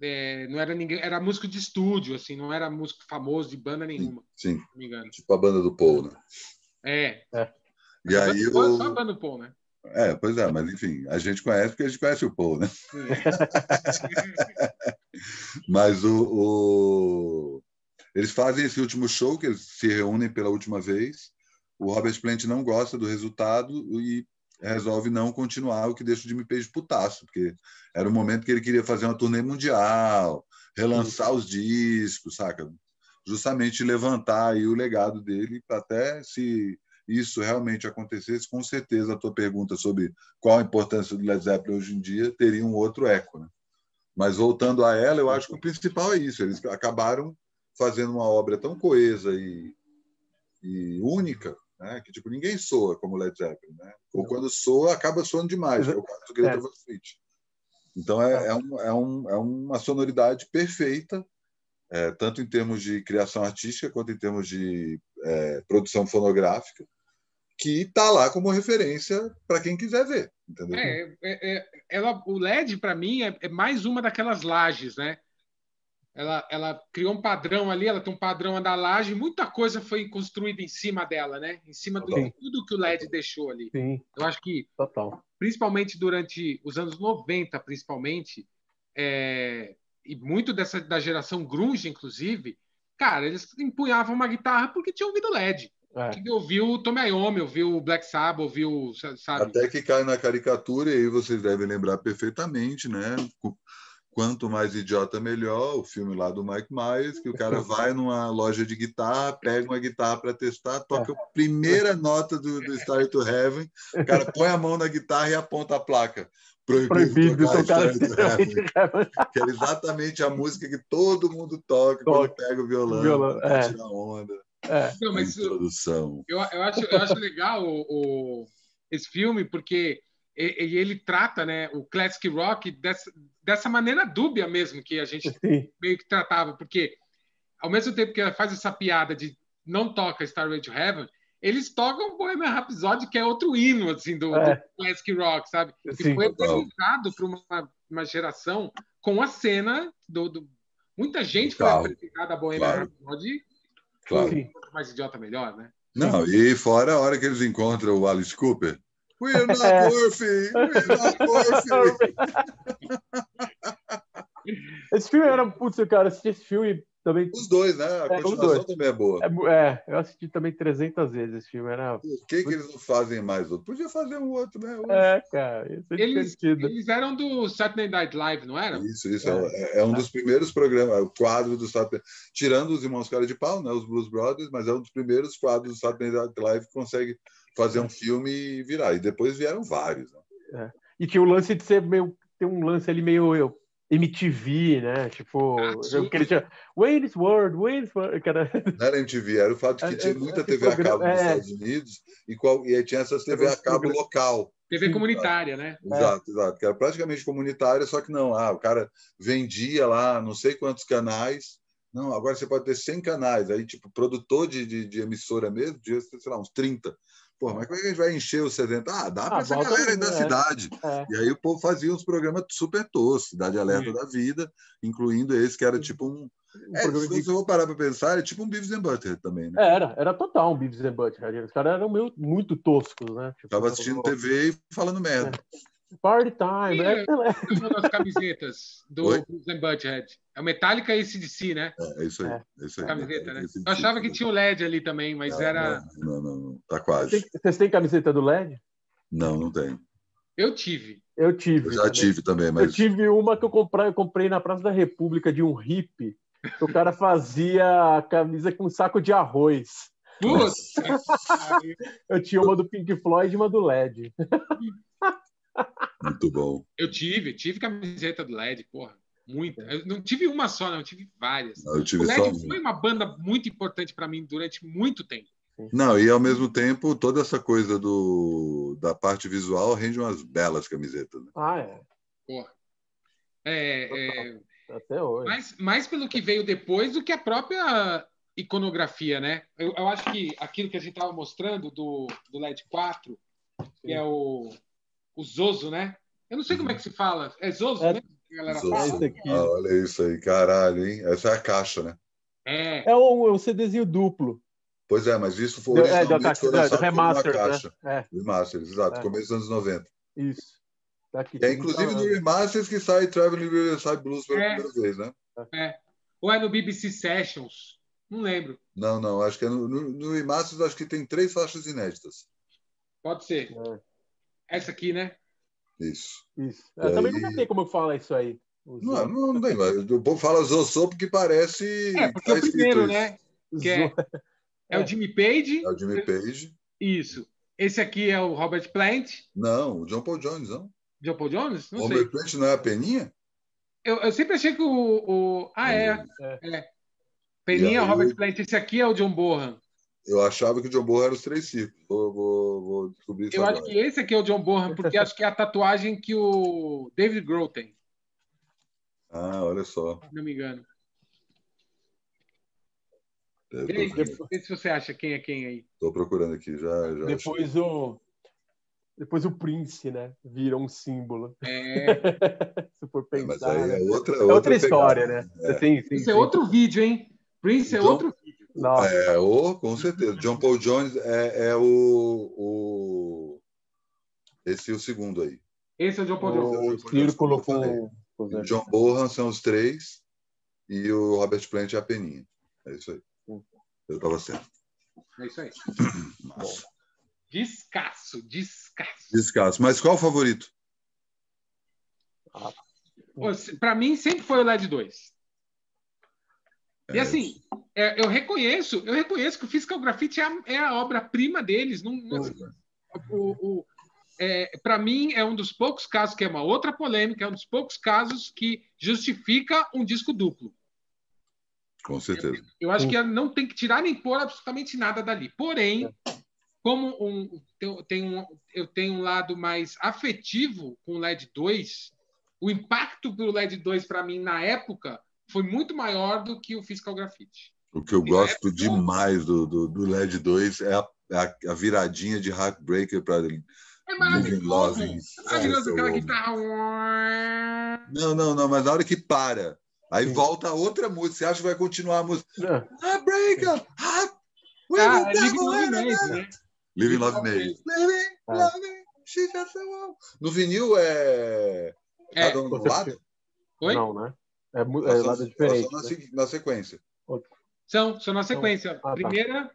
é, não era ninguém, era músico de estúdio, assim, não era músico famoso de banda nenhuma, Sim, se não me engano. tipo a banda do Paul, né? É. E aí só, o... só a banda do Paul, né? É, pois é, mas enfim, a gente conhece porque a gente conhece o Paul, né? Mas o, o- eles fazem esse último show, que eles se reúnem pela última vez. O Robert Plant não gosta do resultado e resolve não continuar, o que deixa o Jimmy Page putaço, porque era o momento que ele queria fazer uma turnê mundial, relançar os discos, saca? Justamente levantar aí o legado dele, pra até se isso realmente acontecesse, com certeza a tua pergunta sobre qual a importância do Led Zeppelin hoje em dia teria um outro eco, né? Mas voltando a ela, eu acho que o principal é isso. Eles acabaram fazendo uma obra tão coesa e, e única, né? que tipo ninguém soa como Led Zeppelin, né? Ou quando soa, acaba soando demais. É o caso do Greta É. Van Fleet. Então é, é, um, é, um, é uma sonoridade perfeita, é, tanto em termos de criação artística quanto em termos de é, produção fonográfica, que está lá como referência para quem quiser ver, entendeu? É, é, é, ela, o LED, para mim, é, é mais uma daquelas lajes, né? Ela, ela criou um padrão ali, ela tem um padrão da laje, muita coisa foi construída em cima dela, né? Em cima de tudo que o LED deixou ali. Sim, Eu acho que, total. principalmente durante os anos 90, principalmente, é, e muito dessa da geração grunge, inclusive, cara, eles empunhavam uma guitarra porque tinham ouvido LED. É. Que ouviu o Tommy Iommi, ouviu o Black Sabbath, ouviu, sabe? Até que cai na caricatura, e aí vocês devem lembrar perfeitamente, né? Quanto mais idiota, melhor. O filme lá do Mike Myers, que o cara vai numa loja de guitarra, pega uma guitarra para testar, toca a primeira nota do, do Star to Heaven, o cara põe a mão na guitarra e aponta a placa. Proibido, Proibido tocar tocar Star to Heaven. Que era exatamente a música que todo mundo toca Toca. quando pega o violão, Violão, é. tirar onda. É, Não, mas introdução. eu, eu, acho, eu acho legal o, o- esse filme, porque e- e ele trata né, o classic rock dessa, dessa maneira dúbia mesmo que a gente sim. meio que tratava, porque ao mesmo tempo que ela faz essa piada de não toca Starway to Heaven, eles tocam Bohemian Rhapsody, que é outro hino assim do, É. do classic rock, sabe? Que Sim, foi total. apresentado para uma, uma geração com a cena do, do- muita gente foi apresentada a Bohemian Claro. Rhapsody, Claro. Sim. quanto mais idiota melhor, né? Não, e fora a hora que eles encontram o Alice Cooper. We're not Murphy! We're not Murphy! Esse filme era. Putz, cara, assisti esse filme também. Os dois, né? A É, continuação também é boa. É, é, eu assisti também 300 vezes esse filme. Era. Por que, que eles não fazem mais outro? Podia fazer um outro, né? É, cara, isso é Eles, divertido. eles eram do Saturday Night Live, não eram? Isso, isso. É, é um dos primeiros programas, o quadro do Saturday Tirando os Irmãos Cara de Pau, né? Os Blues Brothers, mas é um dos primeiros quadros do Saturday Night Live que consegue fazer um filme e virar. E depois vieram vários. Né? E tinha o lance de ser meio. Tem um lance ali meio eu, MTV, né? Tipo, Ah, que ele tinha. Wayne's World, Wayne's World. Que era... Não era MTV, era o fato de que É, tinha é, muita é, TV a cabo nos é. Estados Unidos e, qual, e aí tinha essas TV a cabo local. TV comunitária, né? Exato, exato. Que era praticamente comunitária, só que não. Ah, o cara vendia lá não sei quantos canais. Não, agora você pode ter 100 canais. Aí, tipo, produtor de, de, de emissora mesmo, tinha, sei lá, uns 30. Pô, mas como é que a gente vai encher os 70? Ah, dá para Ah, essa bota galera aí da é. cidade. É. E aí o povo fazia uns programas super toscos, Cidade Alerta Sim. da Vida, incluindo esse que era tipo um. Um É, programa se de- eu vou parar para pensar, é tipo um Beavis and Butthead também, né? É, era, era total um Beavis and Butthead. Os caras eram meio, muito toscos, né? Tipo, Tava assistindo TV e falando merda. Party time. Né? Uma das camisetas do Oi? And Butthead. É o Metallica e ACDC, né? É, é isso aí. É. É isso aí. Camiseta, né? Esse Eu achava que tipo. tinha o LED ali também, mas Não, era. Não, não, não, tá Vocês quase. têm- Vocês têm camiseta do LED? Não, não tem. Eu tive. Eu tive. Eu já também. tive também, Eu mas tive uma que eu comprei, eu comprei na Praça da República de um hippie. que O cara fazia a camisa com um saco de arroz. Putz! Eu tinha uma do Pink Floyd e uma do LED. muito bom. eu tive, tive camiseta do LED, porra. Muita. Eu não tive uma só, não, eu tive várias. Eu O tive só LED um. foi uma banda muito importante para mim durante muito tempo. Não, e ao mesmo tempo, toda essa coisa do, da parte visual rende umas belas camisetas. Né? Ah, é. Porra. É, é, Até hoje. mais, mais pelo que veio depois do que a própria iconografia, né? Eu, eu acho que aquilo que a gente estava mostrando do, do LED 4, que é o, o Zozo, né? Eu não sei como é que se fala. É Zozo, É. né? Que a galera Zozo. fala. esse aqui. Ah, olha isso aí, caralho, hein? Essa é a caixa, né? É, É um, é um CDzinho duplo. Pois é, mas isso foi É, da, originalmente da, lançado como uma remaster, caixa. né? Remaster, exato, É. começo dos anos 90. É, isso. Tá aqui. É inclusive no Remasters que sai Traveling Riverside Blues pela É. primeira vez, né? ou é no BBC Sessions? Não lembro. Não, não, acho que é no, no, no Remasters acho que tem três faixas inéditas. Pode ser. É, Essa aqui, né? Isso. isso. E É, também aí- não tem como eu falar isso aí. Não, não, não tem, mas o povo fala Zossô porque parece. É, porque tá o escrito primeiro, isso. né? que é- É o Jimmy Page. É o Jimmy Page. Isso. Esse aqui é o Robert Plant. Não, o John Paul Jones, não. John Paul Jones? O Não sei. Robert Plant não é a Peninha? Eu, eu sempre achei que o. o... Ah, é. é. Peninha, E aí- Robert Plant. Esse aqui é o John Bohan. Eu achava que o John Bohan era os três círculos. Vou, vou, vou descobrir isso Eu agora. acho que esse aqui é o John Bohan, porque acho que é a tatuagem que o David Grohl tem, Ah, olha só. se não me engano. Vê se você acha quem é quem aí. tô procurando aqui, já. já achei. Depois o. Depois o Prince, né? Vira um símbolo. É, Se for É, mas pensar. aí né? é outra, É outra história, pegada. né? Sim, sim, esse é sim. outro vídeo, hein? Prince é John- outro vídeo. Nossa, É, o, com certeza. John Paul Jones é, é o, o. Esse é o segundo aí. Esse é o John Paul Jones. o John- círculo com. o John Bohan são os três e o Robert Plant é a peninha. É isso aí. Eu estava certo. É isso aí. Descasso, descasso. Descasso. Mas qual o favorito? Para mim, sempre foi o LED 2. É, E assim, é, eu reconheço, eu reconheço que o Physical Graffiti é a, é a obra-prima deles. Não, não- o, para mim, é um dos poucos casos que é uma outra polêmica, é um dos poucos casos que justifica um disco duplo. Com certeza. Eu acho que não tem que tirar nem pôr absolutamente nada dali. Porém, como um, tem, tem um, eu tenho um lado mais afetivo com o LED 2, o impacto do LED 2 para mim na época foi muito maior do que o Physical Graffiti. O que eu gosto demais do, do, do LED 2 é a, a, a viradinha de Heartbreaker para É Living maravilhoso. É maravilhoso aquela É, guitarra. Não, não, não, mas na hora que para, aí Sim. volta outra música. Você acha que vai continuar a música? É, Heartbreaker! Heart... Ah, é Living Love Maze, né? Living Love Maze. Living É. Woman. No vinil é. É. Cada um do lado? Oi? Não, né? É, é elas diferente. são na, né? na sequência. São, são na sequência. Ah, tá. primeira,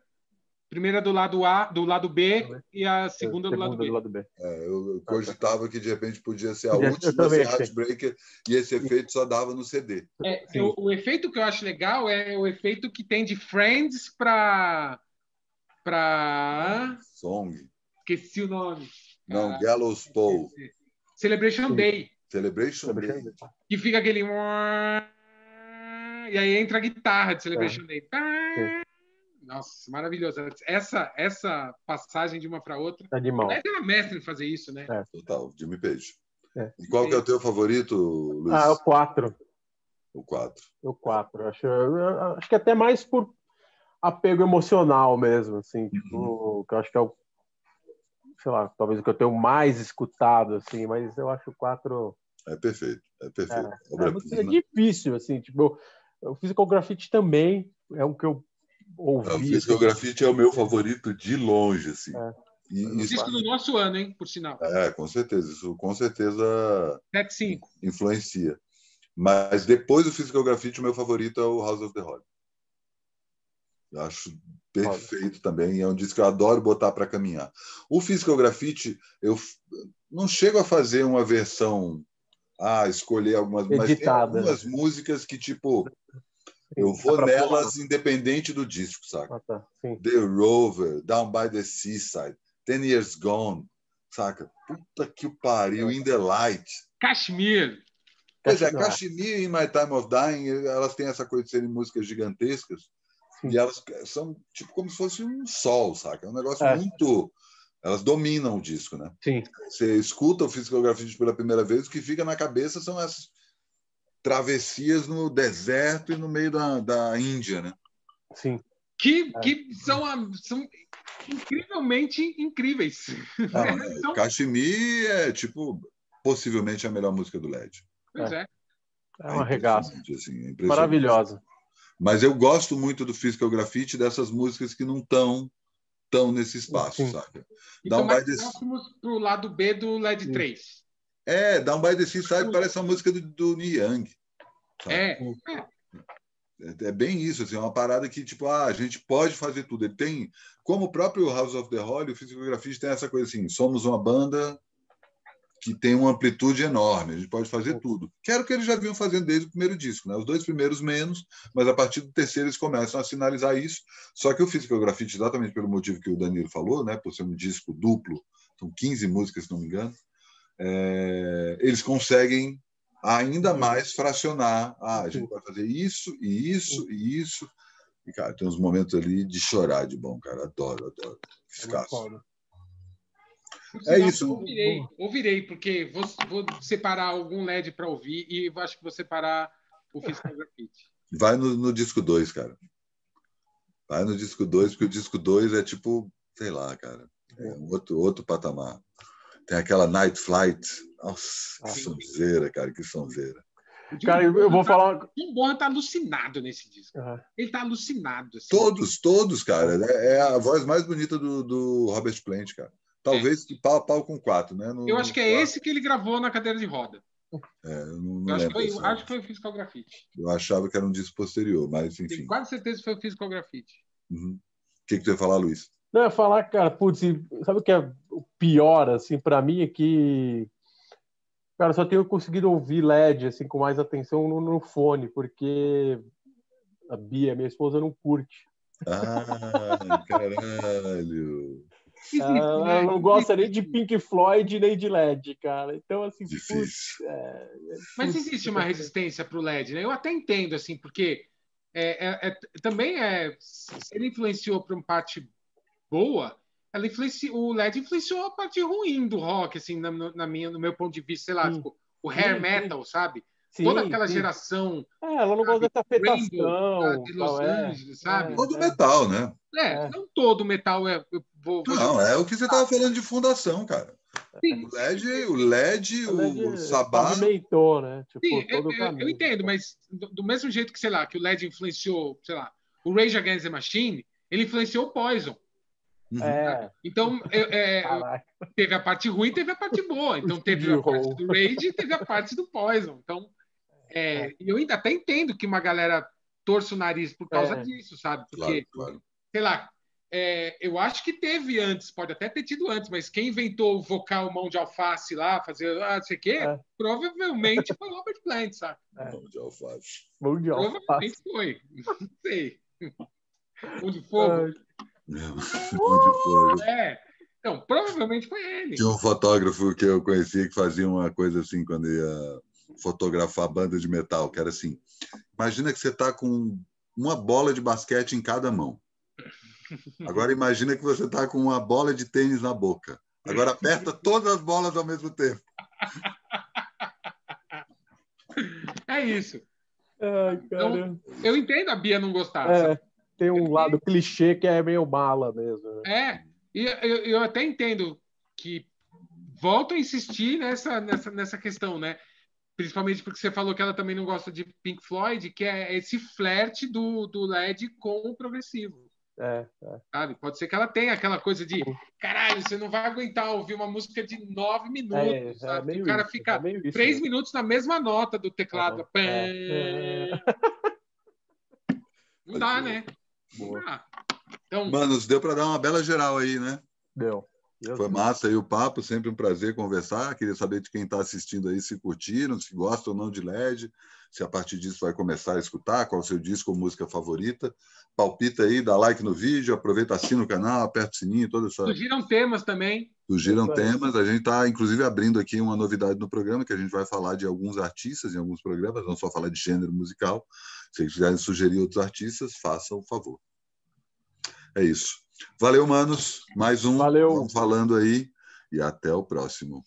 primeira do lado A, do lado B Tá. e a segunda do lado B. do lado B. É, eu, cogitava que de repente podia ser a eu última ser. Heartbreaker e esse efeito só dava no CD. É, o, o efeito que eu acho legal é o efeito que tem de Friends para para Song. esqueci o nome. Não, Ah, Gallows Pole. Celebration Sim. Day, Celebration Day. que fica aquele e aí entra a guitarra de Celebration Day. Nossa, maravilhoso. Essa essa passagem de uma para outra. Animal. Mas era mestre em fazer isso, né? É. Total, Jimmy Page. É. E qual que é o teu favorito, Luiz? Ah, é o 4. O 4. O 4. Acho, acho que até mais por apego emocional mesmo, assim, tipo, que eu acho que é o sei lá, talvez o que eu tenho mais escutado, assim, mas eu acho o 4 É perfeito, é perfeito. É, é, muito- é difícil, assim, tipo, eu, eu fiz com grafite também, é um que eu ouvi. O Physical assim, Graffiti é o meu favorito de longe, assim. É. E, O isso, disco do nosso ano, hein, por sinal. é, com certeza. Isso com certeza 75. influencia. Mas depois do Physical Graffiti, o meu favorito é o House of the Holy. Eu acho perfeito também. É um disco que eu adoro botar para caminhar. O Physical Graffiti, eu não chego a fazer uma versão, ah, escolher algumas, mas tem algumas músicas que, tipo, eu vou pra nelas independente do disco, saca? Ah, tá, sim. The Rover, Down by the Seaside, Ten Years Gone, saca? Puta que o pariu, In the Light. Kashmir. Pois é, Kashmir e My Time of Dying, elas têm essa coisa de serem músicas gigantescas Sim. e elas são tipo como se fosse um sol, saca? É um negócio É. muito. Elas dominam o disco, né? Sim, Você escuta o Physical Graffiti pela primeira vez, o que fica na cabeça são essas travessias no deserto e no meio da, da Índia, né? sim. Que, É. que são, são incrivelmente incríveis. Então, Kashmir é tipo possivelmente a melhor música do LED. pois é. É um arregaço. impressionante, Assim, é. Maravilhosa. Mas eu gosto muito do Physical Graffiti dessas músicas que não estão tão nesse espaço, Sim. sabe? Então, Down mais by the- próximos pro lado B do LED Sim. 3. É, Down by the Seaside parece uma música do, do sabe? É, É, é bem isso, assim, é uma parada que, tipo, ah, a gente pode fazer tudo. Ele tem, como o próprio House of the Holy, o Physical Graffiti tem essa coisa assim, somos uma banda que tem uma amplitude enorme, a gente pode fazer tudo. Que era o que eles já vinham fazendo desde o primeiro disco, né? Os dois primeiros menos, mas a partir do terceiro eles começam a sinalizar isso. Só que o Physical Graffiti, exatamente pelo motivo que o Danilo falou, né? Por ser um disco duplo, são 15 músicas, se não me engano, é, eles conseguem ainda mais fracionar. Ah, a gente vai fazer isso, e isso, e isso. E, cara, tem uns momentos ali de chorar de bom, cara. Adoro, adoro. É Escasso. É isso. Ouvirei, ouvirei, porque vou, vou separar algum LED para ouvir e acho que vou separar o Physical Graffiti. Vai no, no disco 2, cara. Vai no disco 2, porque o disco 2 é tipo, sei lá, cara. É um outro, outro patamar. Tem aquela Night Flight. Nossa, que sim. sonzeira, cara, que sonzeira. O Cara, eu eu vou Bonham falar. Tá, Jim Bonham tá alucinado nesse disco. Ah, Ele tá alucinado. Assim. Todos, todos, cara. É, é a voz mais bonita do, do Robert Plant, cara. Talvez que pau a pau com quatro, né? No- Eu acho que é no- esse que ele gravou na cadeira de roda. É, eu não, não Eu acho, que lembro. foi, assim. acho que foi o Physical Graffiti. Eu achava que era um disco posterior, mas Tenho enfim. quase certeza que foi o Physical Graffiti. Uhum. O que, que tu ia falar, Luiz? Não, eu ia falar, cara, putz, sabe o que é o pior, assim, pra mim é que Cara, só tenho conseguido ouvir LED assim com mais atenção no, no fone, porque a Bia, minha esposa, não curte. Ah, caralho. Ela, ela não gosta nem de Pink Floyd nem de LED, cara. Então, assim, putz, é, é, Mas existe uma resistência para o LED, né? Eu até entendo, assim, porque é, é, é também é. Se ele influenciou para uma parte boa, ela influencia, o LED influenciou a parte ruim do rock, assim, na, na minha, no meu ponto de vista, sei lá, tipo, o hair sim, metal, sim. sabe? Sim, Toda aquela sim. geração. É, ela não gosta dessa afetação. De Los é. Angeles, sabe? Todo metal, né? É, é, não todo metal é. Vou, vou não, é o que você estava falando de fundação, cara. Sim. O LED, o LED, o, LED o Sabá. Né? Tipo, Sim, todo eu, eu, entendo, mas do, do, mesmo jeito que, sei lá, que o LED influenciou, sei lá, o Rage Against the Machine, ele influenciou o Poison. Uhum. É. Então, é, teve a parte ruim teve a parte boa. Então, teve a parte do Rage e teve a parte do Poison. Então, é, é. eu ainda até entendo que uma galera torce o nariz por causa é. disso, sabe? Porque, claro, claro. sei lá, é, eu acho que teve antes, pode até ter tido antes, mas quem inventou o vocal mão de alface lá, fazer ah, não sei o quê, é. provavelmente foi o Robert Plant, sabe? Mão de alface. Mão de alface. Provavelmente foi. Não sei. Mão de fogo. É. Então, provavelmente foi ele. Tinha um fotógrafo que eu conhecia que fazia uma coisa assim quando ia fotografar banda de metal, que era assim: imagina que você está com uma bola de basquete em cada mão. Agora imagina que você está com uma bola de tênis na boca. Agora aperta todas as bolas ao mesmo tempo. É isso. Ai, então, eu entendo a Bia não gostar. É tem um lado clichê que é meio mala mesmo. Né? É, e eu, eu até entendo que volto a insistir nessa, nessa, nessa questão, né? Principalmente porque você falou que ela também não gosta de Pink Floyd, que é esse flerte do, do LED com o progressivo. É, é. Sabe? Pode ser que ela tenha aquela coisa de caralho, você não vai aguentar ouvir uma música de nove minutos, é, é sabe? o cara isso, fica é três isso, minutos na mesma nota do teclado. É, não dá, né? Boa. Ah, então... Manos, deu para dar uma bela geral aí, né? Deu. Foi massa aí o papo, sempre um prazer conversar. Queria saber de quem está assistindo aí se curtiram, se gostam ou não de LED, se a partir disso vai começar a escutar, qual o seu disco ou música favorita. Palpita aí, dá like no vídeo, aproveita, assina o canal, aperta o sininho, toda essa. Surgiram temas também. Surgiram temas. A gente está, inclusive, abrindo aqui uma novidade no programa, que a gente vai falar de alguns artistas em alguns programas, não só falar de gênero musical. Se quiserem sugerir outros artistas, façam o favor. É isso. Valeu, manos. Mais um. Valeu. Vamos falando aí e até o próximo.